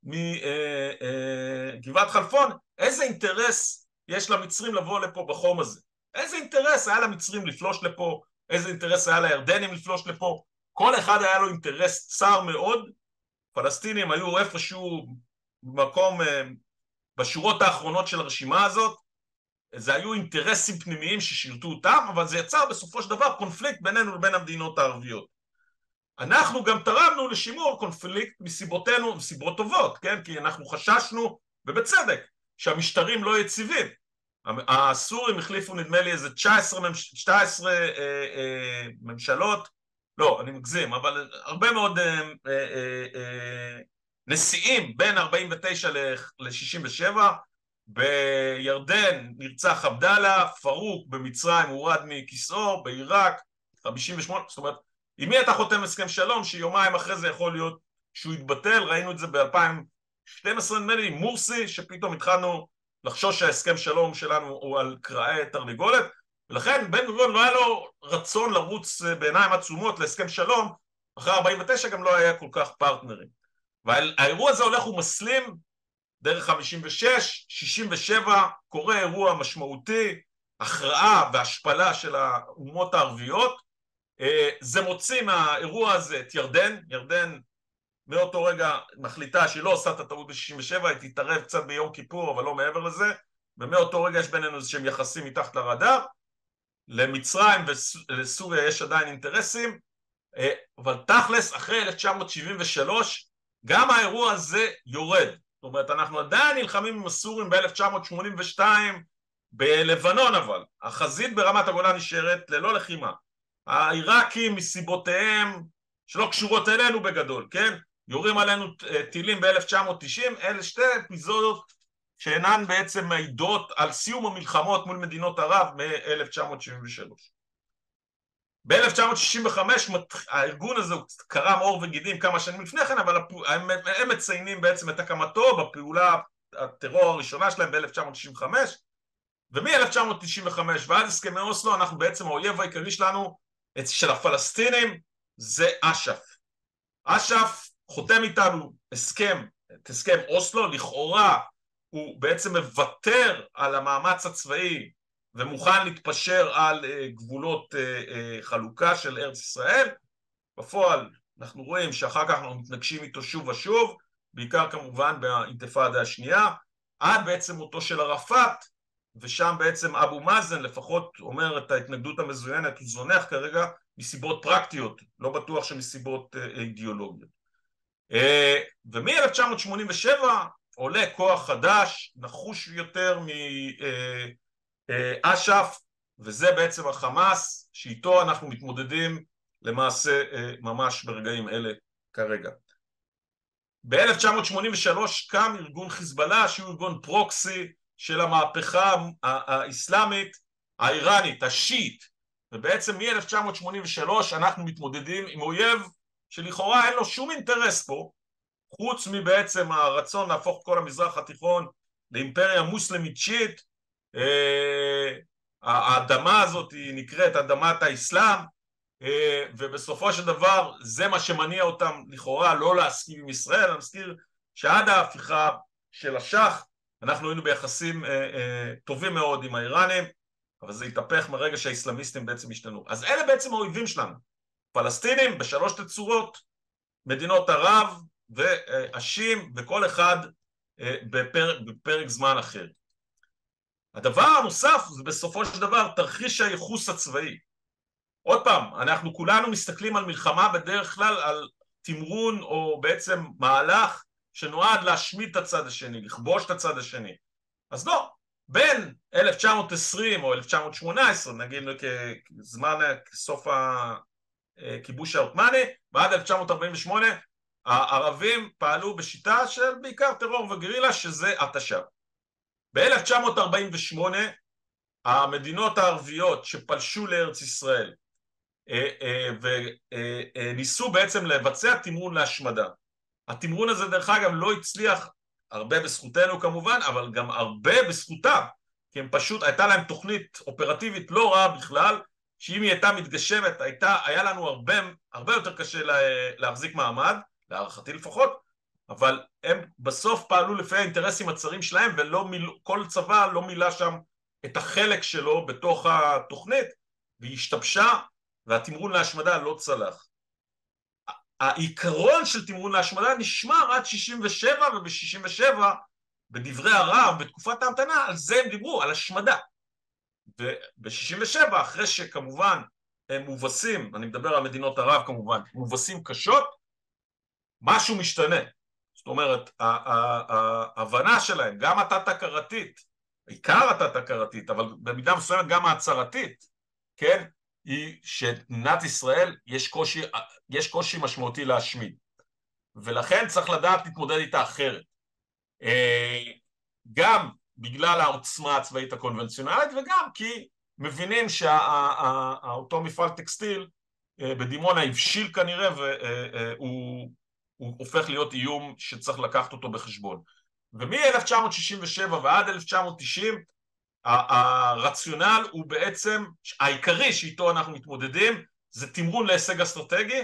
מגבעת אה, חלפון, איזה אינטרס יש למצרים לבוא לפה בחום הזה? איזה אינטרס היה למצרים לפלוש לפה? איזה אינטרס היה לירדנים לפלוש לפה? כל אחד היה לו אינטרס צר מאוד, פלסטינים היו איפשהו במקום אה, בשורות האחרונות של הרשימה הזאת, זה היו אינטרסים פנימיים ששירתו אותם, אבל זה יצר בסופו של דבר קונפליקט בינינו לבין המדינות הערביות. אנחנו גם תרמנו לשימור קונפליקט מסיבותינו, מסיבות טובות, כן? כי אנחנו חששנו, ובצדק, שהמשטרים לא יציבים. הסורים החליפו נדמה לי איזה 19, 19 אה, אה, ממשלות, לא, אני מגזים, אבל הרבה מאוד אה, אה, אה, אה נשיאים בין 49 ל-67, בירדן נרצח עבדאללה, פרוק במצרים הורד מכיסאו, בעיראק 58, זאת אומרת עם מי אתה חותם הסכם שלום שיומיים אחרי זה יכול להיות שהוא יתבטל, ראינו את זה ב-2012 נדמה לי, מורסי, שפתאום התחלנו לחשוש שההסכם שלום שלנו הוא על קרעי תרנגולת ולכן בן גוריון לא היה לו רצון לרוץ בעיניים עצומות להסכם שלום אחרי 49 גם לא היה כל כך פרטנרים. והאירוע הזה הולך ומסלים דרך 56, 67 קורה אירוע משמעותי הכרעה והשפלה של האומות הערביות. אה, זה מוציא מהאירוע הזה את ירדן, ירדן מאותו רגע מחליטה שהיא לא עושה את הטעות ב-67, היא תתערב קצת ביום כיפור אבל לא מעבר לזה ומאותו רגע יש בינינו איזה שהם יחסים מתחת לרדאר. למצרים ולסוריה יש עדיין אינטרסים אה, אבל תכלס אחרי 1973 גם האירוע הזה יורד. זאת אומרת אנחנו עדיין נלחמים עם הסורים ב-1982 בלבנון אבל. החזית ברמת הגולן נשארת ללא לחימה. העיראקים מסיבותיהם שלא קשורות אלינו בגדול, כן? יורים עלינו אה, טילים ב-1990, אלה שתי אפיזודות שאינן בעצם מעידות על סיום המלחמות מול מדינות ערב מ-1973. ב-1965 הארגון הזה קרם עור וגידים כמה שנים לפני כן, אבל הם מציינים בעצם את הקמתו בפעולה הטרור הראשונה שלהם ב-1995 ומ-1995 ועד הסכמי אוסלו אנחנו בעצם האויב העיקרי שלנו של הפלסטינים זה אש"ף. אש"ף חותם איתנו הסכם, את הסכם אוסלו, לכאורה הוא בעצם מוותר על המאמץ הצבאי ומוכן להתפשר על uh, גבולות uh, uh, חלוקה של ארץ ישראל. בפועל אנחנו רואים שאחר כך אנחנו מתנגשים איתו שוב ושוב, בעיקר כמובן באינתיפאדה השנייה, עד בעצם מותו של ערפאת, ושם בעצם אבו מאזן לפחות אומר את ההתנגדות המזוינת, הוא זונח כרגע מסיבות פרקטיות, לא בטוח שמסיבות אידיאולוגיות. ומ-1987 עולה כוח חדש, נחוש יותר מאש"ף, וזה בעצם החמאס, שאיתו אנחנו מתמודדים למעשה ממש ברגעים אלה כרגע. ב-1983 קם ארגון חיזבאללה שהוא ארגון פרוקסי של המהפכה האסלאמית האיראנית, השיעית, ובעצם מ-1983 אנחנו מתמודדים עם אויב שלכאורה אין לו שום אינטרס פה, חוץ מבעצם הרצון להפוך כל המזרח התיכון לאימפריה מוסלמית שיעית, אה, האדמה הזאת היא נקראת אדמת האסלאם, אה, ובסופו של דבר זה מה שמניע אותם לכאורה לא להסכים עם ישראל, אני מזכיר שעד ההפיכה של השח אנחנו היינו ביחסים אה, טובים מאוד עם האיראנים, אבל זה התהפך מרגע שהאיסלאמיסטים בעצם השתנו. אז אלה בעצם האויבים שלנו, פלסטינים בשלוש תצורות, מדינות ערב ואשים וכל אחד אה, בפרק, בפרק זמן אחר. הדבר הנוסף זה בסופו של דבר תרחיש הייחוס הצבאי. עוד פעם, אנחנו כולנו מסתכלים על מלחמה בדרך כלל על תמרון או בעצם מהלך שנועד להשמיד את הצד השני, לכבוש את הצד השני. אז לא, בין 1920 או 1918, נגיד כזמן סוף הכיבוש העות'מאני, ועד 1948, הערבים פעלו בשיטה של בעיקר טרור וגרילה, שזה התש"ב. ב-1948 המדינות הערביות שפלשו לארץ ישראל אה, אה, וניסו בעצם לבצע תמרון להשמדה התמרון הזה דרך אגב לא הצליח הרבה בזכותנו כמובן, אבל גם הרבה בזכותם, כי הם פשוט, הייתה להם תוכנית אופרטיבית לא רעה בכלל, שאם היא הייתה מתגשמת, הייתה, היה לנו הרבה, הרבה יותר קשה לה, להחזיק מעמד, להערכתי לפחות, אבל הם בסוף פעלו לפי האינטרסים הצרים שלהם, וכל צבא לא מילא שם את החלק שלו בתוך התוכנית, והיא השתבשה, והתמרון להשמדה לא צלח. העיקרון של תמרון להשמדה נשמר עד 67 וב-67 בדברי הרב בתקופת ההמתנה על זה הם דיברו, על השמדה וב-67 אחרי שכמובן הם מובסים, אני מדבר על מדינות ערב כמובן, מובסים קשות משהו משתנה. זאת אומרת ההבנה שלהם, גם התת-הכרתית עיקר התת-הכרתית אבל במידה מסוימת גם ההצהרתית כן, היא שמדינת ישראל יש קושי, יש קושי משמעותי להשמיד. ולכן צריך לדעת להתמודד איתה אחרת. אה, גם בגלל העוצמה הצבאית הקונבנציונלית וגם כי מבינים שאותו מפעל טקסטיל אה, בדימונה הבשיל כנראה והוא אה, הופך להיות איום שצריך לקחת אותו בחשבון. ומ-1967 ועד 1990 הרציונל הוא בעצם, העיקרי שאיתו אנחנו מתמודדים זה תמרון להישג אסטרטגי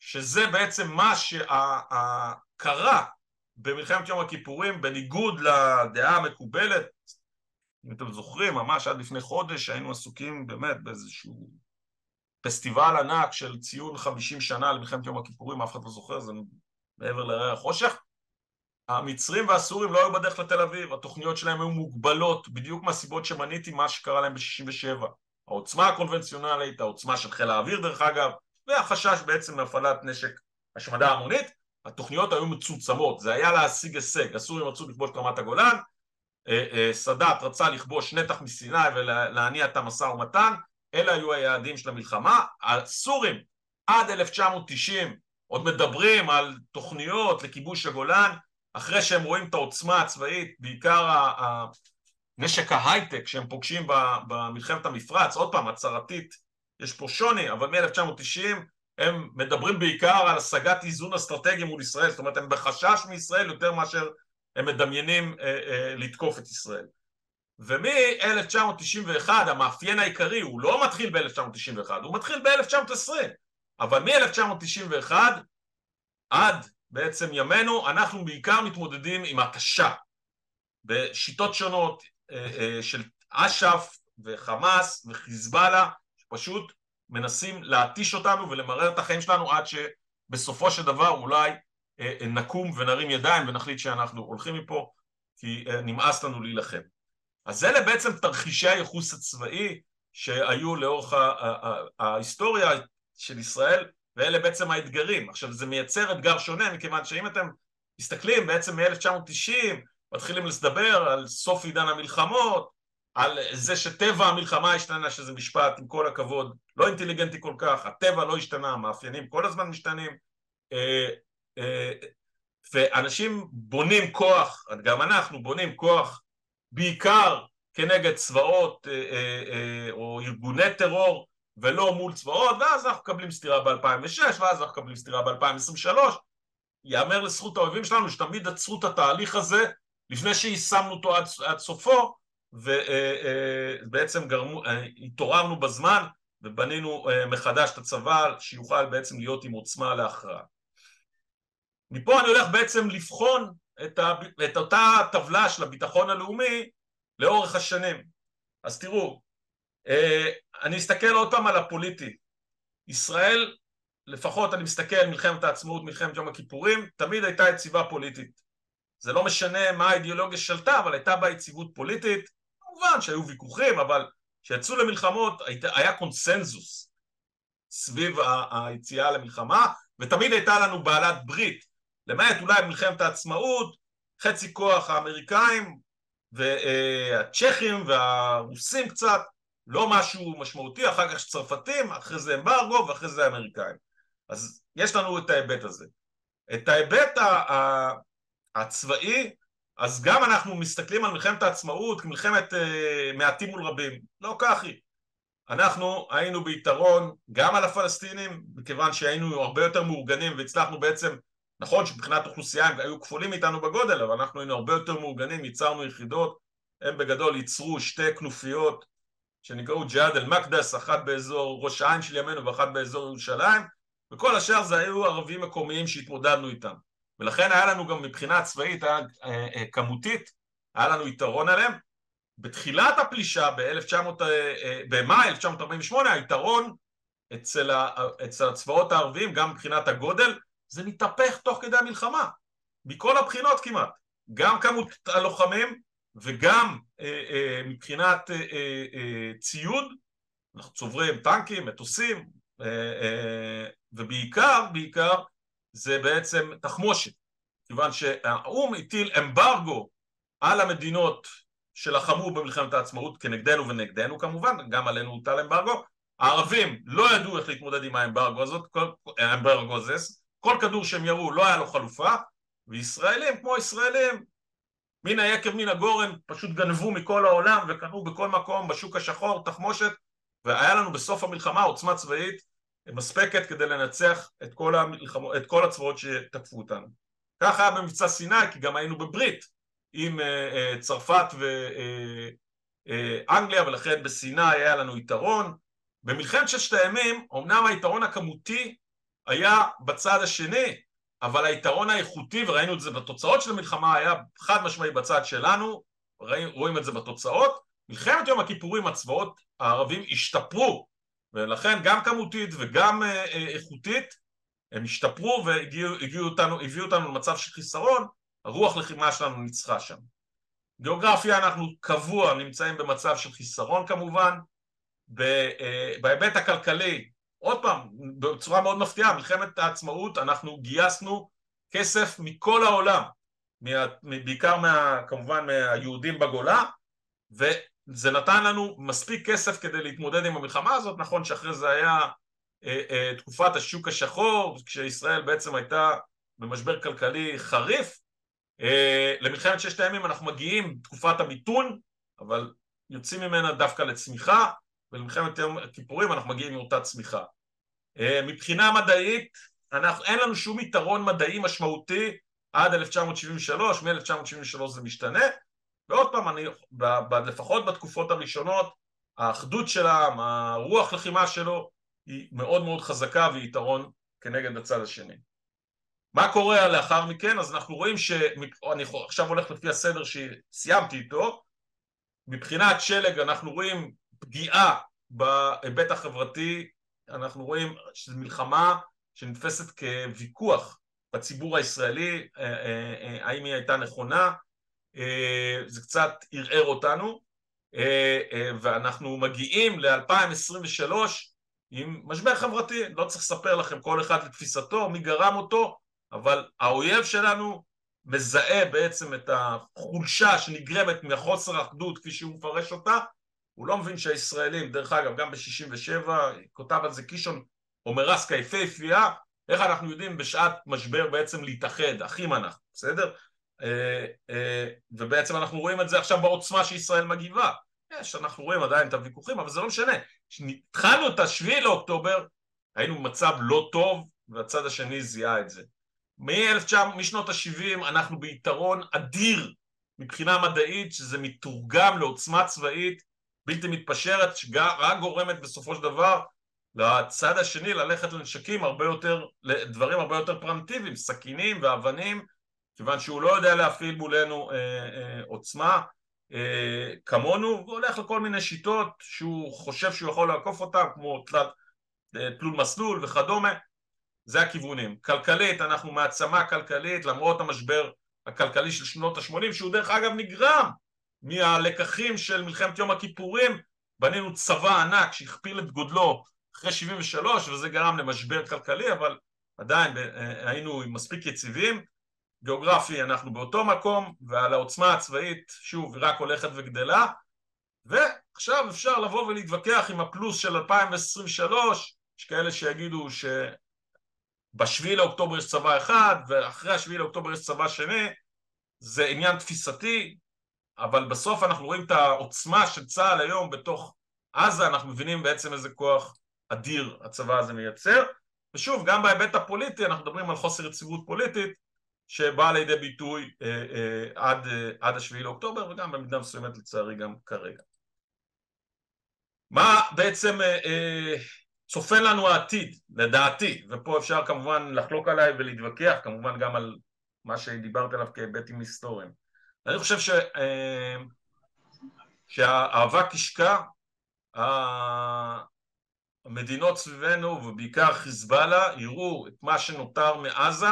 שזה בעצם מה שקרה במלחמת יום הכיפורים בניגוד לדעה המקובלת אם אתם זוכרים ממש עד לפני חודש היינו עסוקים באמת באיזשהו פסטיבל ענק של ציון 50 שנה למלחמת יום הכיפורים אף אחד לא זוכר זה מעבר לרעי החושך. המצרים והסורים לא היו בדרך לתל אביב, התוכניות שלהם היו מוגבלות בדיוק מהסיבות שמניתי מה שקרה להם ב-67 העוצמה הקונבנציונלית, העוצמה של חיל האוויר דרך אגב והחשש בעצם מהפעלת נשק השמדה המונית התוכניות היו מצומצמות, זה היה להשיג הישג, הסורים רצו לכבוש את רמת הגולן. אה, אה, סאדאת רצה לכבוש נתח מסיני ולהניע את המשא ומתן. אלה היו היעדים של המלחמה. הסורים עד 1990 עוד מדברים על תוכניות לכיבוש הגולן אחרי שהם רואים את העוצמה הצבאית, בעיקר נשק ההייטק שהם פוגשים במלחמת המפרץ, עוד פעם, הצהרתית, יש פה שוני, אבל מ-1990 הם מדברים בעיקר על השגת איזון אסטרטגי מול ישראל, זאת אומרת הם בחשש מישראל יותר מאשר הם מדמיינים אה, אה, לתקוף את ישראל. ומ-1991 המאפיין העיקרי הוא לא מתחיל ב-1991, הוא מתחיל ב-1920, אבל מ-1991 עד בעצם ימינו אנחנו בעיקר מתמודדים עם הקשה בשיטות שונות אה, אה, של אש"ף וחמאס וחיזבאללה שפשוט מנסים להתיש אותנו ולמרר את החיים שלנו עד שבסופו של דבר אולי אה, נקום ונרים ידיים ונחליט שאנחנו הולכים מפה כי נמאס לנו להילחם. אז אלה בעצם תרחישי הייחוס הצבאי שהיו לאורך ההיסטוריה של ישראל ואלה בעצם האתגרים. עכשיו זה מייצר אתגר שונה מכיוון שאם אתם מסתכלים בעצם מ-1990 מתחילים לדבר על סוף עידן המלחמות, על זה שטבע המלחמה השתנה, שזה משפט עם כל הכבוד לא אינטליגנטי כל כך, הטבע לא השתנה, המאפיינים כל הזמן משתנים אה, אה, ואנשים בונים כוח, גם אנחנו בונים כוח בעיקר כנגד צבאות אה, או ארגוני טרור ולא מול צבאות, ואז אנחנו מקבלים סטירה ב-2006, ואז אנחנו מקבלים סטירה ב-2023. יאמר לזכות האויבים שלנו שתמיד עצרו את התהליך הזה לפני שיישמנו אותו עד, עד סופו, ובעצם אה, גרמו, אה, התעוררנו בזמן ובנינו אה, מחדש את הצבא שיוכל בעצם להיות עם עוצמה להכרעה. מפה אני הולך בעצם לבחון את, ה, את אותה טבלה של הביטחון הלאומי לאורך השנים. אז תראו, אני אסתכל עוד פעם על הפוליטי. ישראל, לפחות אני מסתכל מלחמת העצמאות, מלחמת יום הכיפורים, תמיד הייתה יציבה פוליטית. זה לא משנה מה האידיאולוגיה שלטה, אבל הייתה בה יציבות פוליטית. כמובן שהיו ויכוחים, אבל כשיצאו למלחמות היה קונסנזוס סביב היציאה למלחמה, ותמיד הייתה לנו בעלת ברית, למעט אולי מלחמת העצמאות, חצי כוח האמריקאים והצ'כים והרוסים קצת, לא משהו משמעותי, אחר כך צרפתים, אחרי זה אמברגו ואחרי זה אמריקאים. אז יש לנו את ההיבט הזה. את ההיבט הצבאי, אז גם אנחנו מסתכלים על מלחמת העצמאות כמלחמת uh, מעטים מול רבים. לא כך היא. אנחנו היינו ביתרון גם על הפלסטינים, מכיוון שהיינו הרבה יותר מאורגנים והצלחנו בעצם, נכון שמבחינת אוכלוסייה הם היו כפולים איתנו בגודל, אבל אנחנו היינו הרבה יותר מאורגנים, ייצרנו יחידות, הם בגדול ייצרו שתי כנופיות שנקראו ג'יהאד אל-מקדס, אחת באזור ראש העין של ימינו ואחת באזור ירושלים, וכל השאר זה היו ערבים מקומיים שהתמודדנו איתם. ולכן היה לנו גם מבחינה צבאית, היה, אה, אה, כמותית, היה לנו יתרון עליהם. בתחילת הפלישה, ב-1900, אה, במאי 1948, היתרון אצל, ה, אצל הצבאות הערביים, גם מבחינת הגודל, זה מתהפך תוך כדי המלחמה, מכל הבחינות כמעט. גם כמות הלוחמים וגם אה, אה, מבחינת אה, אה, אה, ציוד, אנחנו צוברים טנקים, מטוסים, אה, אה, ובעיקר, בעיקר, זה בעצם תחמושת, כיוון שהאו"ם הטיל אמברגו על המדינות שלחמו במלחמת העצמאות כנגדנו ונגדנו כמובן, גם עלינו הוטל אמברגו, הערבים לא ידעו איך להתמודד עם האמברגו הזאת, האמברגו הזה, כל כדור שהם ירו לא היה לו חלופה, וישראלים כמו ישראלים מן היקב מן הגורן פשוט גנבו מכל העולם וקנו בכל מקום בשוק השחור תחמושת והיה לנו בסוף המלחמה עוצמה צבאית מספקת כדי לנצח את כל, המלחמו, את כל הצבאות שתקפו אותנו. כך היה במבצע סיני כי גם היינו בברית עם צרפת ואנגליה ולכן בסיני היה לנו יתרון. במלחמת ששת הימים אמנם היתרון הכמותי היה בצד השני אבל היתרון האיכותי וראינו את זה בתוצאות של המלחמה היה חד משמעי בצד שלנו רואים את זה בתוצאות. מלחמת יום הכיפורים הצבאות הערבים השתפרו ולכן גם כמותית וגם איכותית הם השתפרו והביאו אותנו, אותנו למצב של חיסרון הרוח לחימה שלנו ניצחה שם. גיאוגרפיה אנחנו קבוע נמצאים במצב של חיסרון כמובן. בהיבט הכלכלי עוד פעם בצורה מאוד מפתיעה מלחמת העצמאות אנחנו גייסנו כסף מכל העולם בעיקר מה, כמובן מהיהודים בגולה וזה נתן לנו מספיק כסף כדי להתמודד עם המלחמה הזאת. נכון שאחרי זה היה אה, אה, תקופת השוק השחור כשישראל בעצם הייתה במשבר כלכלי חריף אה, למלחמת ששת הימים אנחנו מגיעים תקופת המיתון אבל יוצאים ממנה דווקא לצמיחה ולמלחמת יום הכיפורים אנחנו מגיעים עם אותה צמיחה. מבחינה מדעית אנחנו, אין לנו שום יתרון מדעי משמעותי עד 1973, מ-1973 זה משתנה ועוד פעם, אני, ב, ב, לפחות בתקופות הראשונות האחדות שלה, הרוח לחימה שלו היא מאוד מאוד חזקה ויתרון כנגד הצד השני. מה קורה לאחר מכן? אז אנחנו רואים שאני עכשיו הולך לפי הסדר שסיימתי איתו מבחינת שלג אנחנו רואים פגיעה בהיבט החברתי אנחנו רואים שזו מלחמה שנתפסת כוויכוח בציבור הישראלי אה, אה, אה, האם היא הייתה נכונה זה קצת ערער אותנו ואנחנו מגיעים ל-2023 עם משבר חברתי, לא צריך לספר לכם כל אחד לתפיסתו, מי גרם אותו, אבל האויב שלנו מזהה בעצם את החולשה שנגרמת מחוסר האחדות כפי שהוא מפרש אותה, הוא לא מבין שהישראלים, דרך אגב, גם ב-67, כותב על זה קישון אומרסקה יפהפייה, איך אנחנו יודעים בשעת משבר בעצם להתאחד, אחים אנחנו, בסדר? אה, אה, ובעצם אנחנו רואים את זה עכשיו בעוצמה שישראל מגיבה. יש, אנחנו רואים עדיין את הוויכוחים, אבל זה לא משנה. כשהתחלנו את השביעי לאוקטובר, היינו במצב לא טוב, והצד השני זיהה את זה. משנות ה-70 אנחנו ביתרון אדיר מבחינה מדעית, שזה מתורגם לעוצמה צבאית בלתי מתפשרת, שרק גורמת בסופו של דבר לצד השני ללכת לנשקים הרבה יותר, לדברים הרבה יותר פרמטיביים, סכינים ואבנים, כיוון שהוא לא יודע להפעיל מולנו אה, אה, עוצמה אה, כמונו, הוא הולך לכל מיני שיטות שהוא חושב שהוא יכול לעקוף אותן, כמו תלת, אה, תלול מסלול וכדומה, זה הכיוונים. כלכלית, אנחנו מעצמה כלכלית, למרות המשבר הכלכלי של שנות ה-80, שהוא דרך אגב נגרם מהלקחים של מלחמת יום הכיפורים, בנינו צבא ענק שהכפיל את גודלו אחרי 73 וזה גרם למשבר כלכלי אבל עדיין אה, היינו מספיק יציבים גיאוגרפי אנחנו באותו מקום ועל העוצמה הצבאית שוב היא רק הולכת וגדלה. ועכשיו אפשר לבוא ולהתווכח עם הפלוס של 2023 יש כאלה שיגידו שבשביעי לאוקטובר יש צבא אחד ואחרי השביעי לאוקטובר יש צבא שני. זה עניין תפיסתי אבל בסוף אנחנו רואים את העוצמה של צה"ל היום בתוך עזה אנחנו מבינים בעצם איזה כוח אדיר הצבא הזה מייצר. ושוב גם בהיבט הפוליטי אנחנו מדברים על חוסר יציבות פוליטית שבאה לידי ביטוי אה, אה, עד, אה, עד השביעי לאוקטובר וגם במידה מסוימת לצערי גם כרגע. מה בעצם צופן לנו העתיד לדעתי ופה אפשר כמובן לחלוק עליי ולהתווכח כמובן גם על מה שדיברתי עליו כהיבטים היסטוריים. אני חושב ש, שהאבק ישקע המדינות סביבנו ובעיקר חיזבאללה יראו את מה שנותר מעזה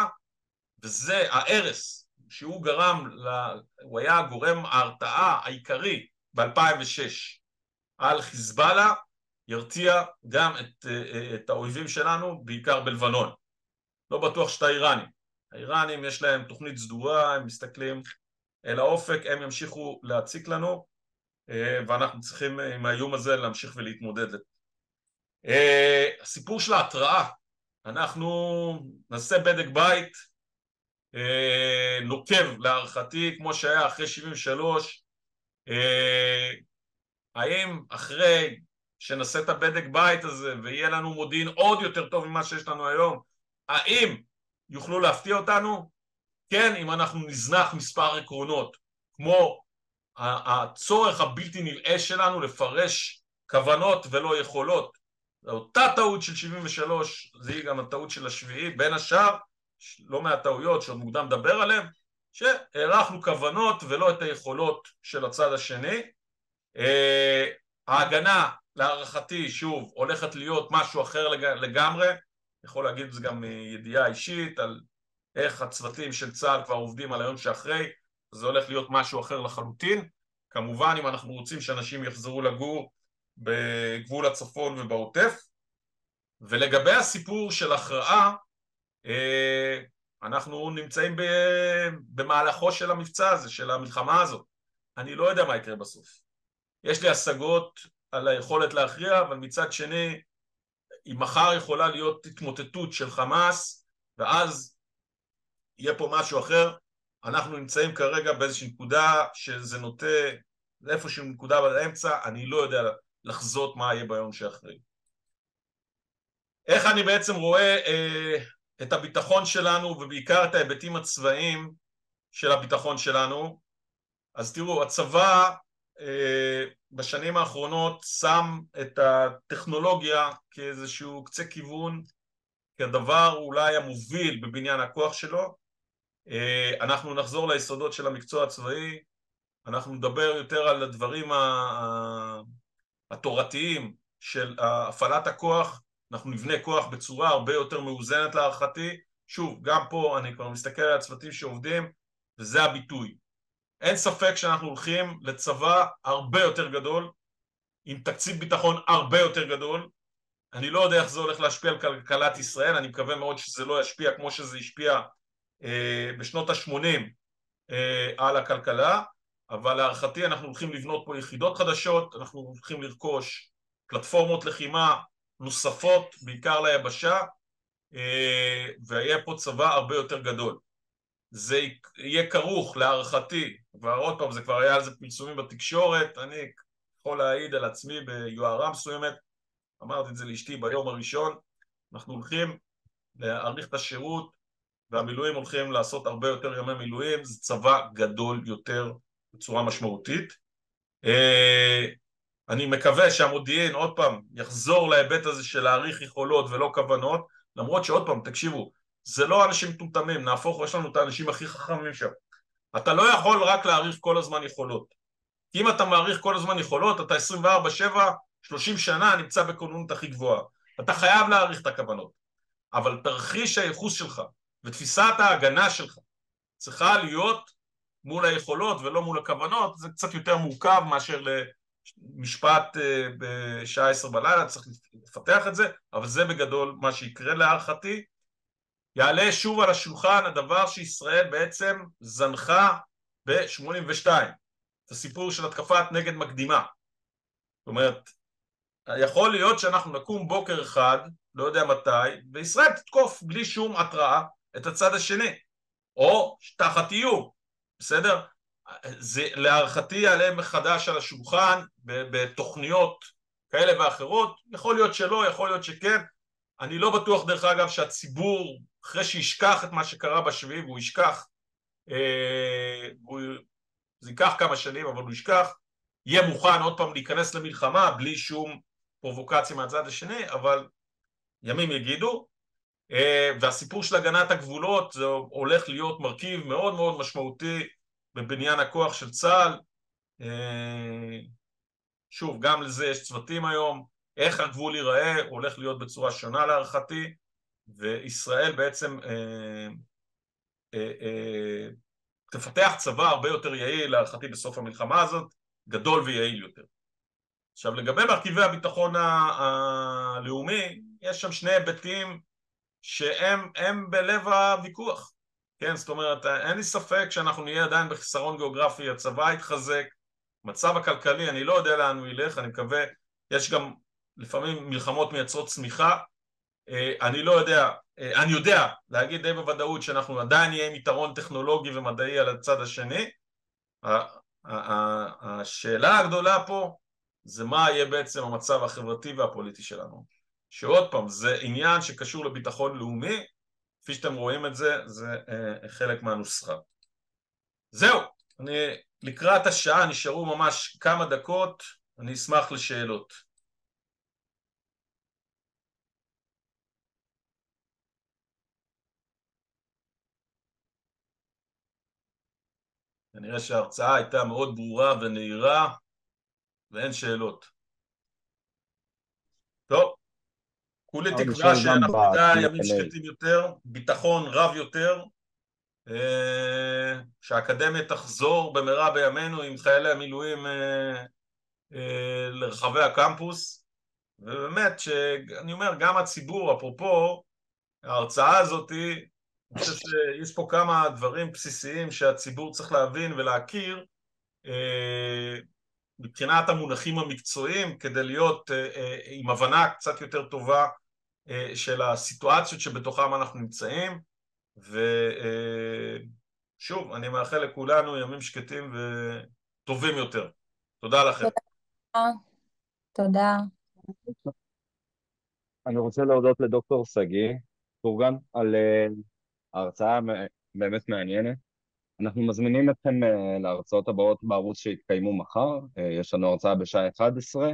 וזה ההרס שהוא גרם, לה, הוא היה גורם ההרתעה העיקרי ב-2006 על חיזבאללה ירתיע גם את, את האויבים שלנו בעיקר בלבנון. לא בטוח שאת האיראנים האיראנים יש להם תוכנית סדורה הם מסתכלים אל האופק הם ימשיכו להציק לנו ואנחנו צריכים עם האיום הזה להמשיך ולהתמודד. אה, הסיפור של ההתראה, אנחנו נעשה בדק בית אה, נוקב להערכתי כמו שהיה אחרי 73 אה, האם אחרי שנעשה את הבדק בית הזה ויהיה לנו מודיעין עוד יותר טוב ממה שיש לנו היום האם יוכלו להפתיע אותנו? כן, אם אנחנו נזנח מספר עקרונות כמו הצורך הבלתי נלאה שלנו לפרש כוונות ולא יכולות אותה טעות של 73 זה גם הטעות של השביעי בין השאר לא מהטעויות שעוד מוקדם לדבר עליהן שהערכנו כוונות ולא את היכולות של הצד השני. אה, ההגנה להערכתי שוב הולכת להיות משהו אחר לגמרי. יכול להגיד את זה גם מידיעה אישית על איך הצוותים של צה"ל כבר עובדים על היום שאחרי. זה הולך להיות משהו אחר לחלוטין. כמובן אם אנחנו רוצים שאנשים יחזרו לגור בגבול הצפון ובעוטף. ולגבי הסיפור של הכרעה אנחנו נמצאים במהלכו של המבצע הזה, של המלחמה הזאת אני לא יודע מה יקרה בסוף יש לי השגות על היכולת להכריע אבל מצד שני אם מחר יכולה להיות התמוטטות של חמאס ואז יהיה פה משהו אחר אנחנו נמצאים כרגע באיזושהי נקודה שזה נוטה איפשהו נקודה באמצע אני לא יודע לחזות מה יהיה ביום שאחרי. איך אני בעצם רואה אה, את הביטחון שלנו ובעיקר את ההיבטים הצבאיים של הביטחון שלנו. אז תראו הצבא אה, בשנים האחרונות שם את הטכנולוגיה כאיזשהו קצה כיוון כדבר אולי המוביל בבניין הכוח שלו. אה, אנחנו נחזור ליסודות של המקצוע הצבאי. אנחנו נדבר יותר על הדברים התורתיים של הפעלת הכוח, אנחנו נבנה כוח בצורה הרבה יותר מאוזנת להערכתי, שוב, גם פה אני כבר מסתכל על הצוותים שעובדים וזה הביטוי. אין ספק שאנחנו הולכים לצבא הרבה יותר גדול, עם תקציב ביטחון הרבה יותר גדול, אני לא יודע איך זה הולך להשפיע על כלכלת ישראל, אני מקווה מאוד שזה לא ישפיע כמו שזה השפיע אה, בשנות ה-80 אה, על הכלכלה, אבל להערכתי אנחנו הולכים לבנות פה יחידות חדשות, אנחנו הולכים לרכוש פלטפורמות לחימה נוספות, בעיקר ליבשה, אה, ויהיה פה צבא הרבה יותר גדול. זה יהיה כרוך להערכתי, כבר עוד פעם, זה כבר היה על זה פרסומים בתקשורת, אני יכול להעיד על עצמי ביוהרה מסוימת, אמרתי את זה לאשתי ביום הראשון, אנחנו הולכים להאריך את השירות והמילואים הולכים לעשות הרבה יותר ימי מילואים, זה צבא גדול יותר בצורה משמעותית. אני מקווה שהמודיעין עוד פעם יחזור להיבט הזה של להעריך יכולות ולא כוונות, למרות שעוד פעם, תקשיבו, זה לא אנשים מטומטמים, נהפוך, יש לנו את האנשים הכי חכמים שם. אתה לא יכול רק להעריך כל הזמן יכולות. כי אם אתה מעריך כל הזמן יכולות, אתה 24-7, 30 שנה נמצא בכוננות הכי גבוהה. אתה חייב להעריך את הכוונות. אבל תרחיש הייחוס שלך ותפיסת ההגנה שלך צריכה להיות מול היכולות ולא מול הכוונות, זה קצת יותר מורכב מאשר למשפט אה, בשעה עשר בלילה, צריך לפתח את זה, אבל זה בגדול מה שיקרה להערכתי. יעלה שוב על השולחן הדבר שישראל בעצם זנחה ב-82, את הסיפור של התקפת נגד מקדימה. זאת אומרת, יכול להיות שאנחנו נקום בוקר אחד, לא יודע מתי, וישראל תתקוף בלי שום התראה את הצד השני, או תחת איום. בסדר? זה להערכתי יעלה מחדש על השולחן בתוכניות כאלה ואחרות, יכול להיות שלא, יכול להיות שכן, אני לא בטוח דרך אגב שהציבור אחרי שישכח את מה שקרה בשביעי והוא ישכח, אה, הוא, זה ייקח כמה שנים אבל הוא ישכח, יהיה מוכן עוד פעם להיכנס למלחמה בלי שום פרובוקציה מהצד השני, אבל ימים יגידו, אה, והסיפור של הגנת הגבולות זה הולך להיות מרכיב מאוד מאוד משמעותי בבניין הכוח של צה"ל. אה, שוב גם לזה יש צוותים היום. איך הגבול ייראה הולך להיות בצורה שונה להערכתי וישראל בעצם אה, תפתח צבא הרבה יותר יעיל להערכתי בסוף המלחמה הזאת גדול ויעיל יותר. עכשיו לגבי מרכיבי הביטחון הלאומי יש שם שני היבטים שהם בלב הוויכוח. כן, זאת אומרת, אין לי ספק שאנחנו נהיה עדיין בחיסרון גיאוגרפי, הצבא יתחזק, מצב הכלכלי, אני לא יודע לאן הוא ילך, אני מקווה, יש גם לפעמים מלחמות מייצרות צמיחה, אה, אני לא יודע, אה, אני יודע להגיד די בוודאות שאנחנו עדיין נהיה עם יתרון טכנולוגי ומדעי על הצד השני, השאלה הגדולה פה זה מה יהיה בעצם המצב החברתי והפוליטי שלנו. שעוד פעם, זה עניין שקשור לביטחון לאומי, כפי שאתם רואים את זה, זה אה, חלק מהנוסחה. זהו, אני לקראת השעה נשארו ממש כמה דקות, אני אשמח לשאלות. כנראה שההרצאה הייתה מאוד ברורה ונהירה ואין שאלות. טוב, כולי תקווה שאנחנו נדע ימים שקטים יותר, ביטחון רב יותר, אה, שהאקדמיה תחזור במהרה בימינו עם חיילי המילואים אה, אה, לרחבי הקמפוס. ובאמת שאני אומר גם הציבור אפרופו ההרצאה הזאתי אני חושב שיש פה כמה דברים בסיסיים שהציבור צריך להבין ולהכיר מבחינת המונחים המקצועיים כדי להיות עם הבנה קצת יותר טובה של הסיטואציות שבתוכם אנחנו נמצאים ושוב, אני מאחל לכולנו ימים שקטים וטובים יותר. תודה לכם. תודה. אני רוצה להודות לדוקטור שגיא טורגן על ההרצאה באמת מעניינת. אנחנו מזמינים אתכם להרצאות הבאות בערוץ שיתקיימו מחר. יש לנו הרצאה בשעה 11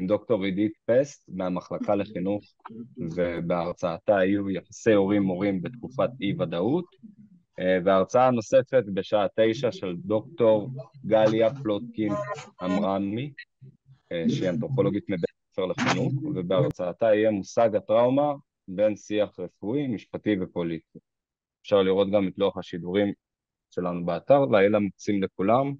עם דוקטור עידית פסט מהמחלקה לחינוך, ובהרצאתה היו יחסי הורים-מורים בתקופת אי-ודאות, וההרצאה נוספת בשעה תשע של דוקטור גליה פלוטקין אמרמי, שהיא אנתרופולוגית מבית ספר לחינוך, ובהרצאתה יהיה מושג הטראומה בין שיח רפואי, משפטי ופוליטי. אפשר לראות גם את לוח השידורים שלנו באתר, לילה מקסים לכולם.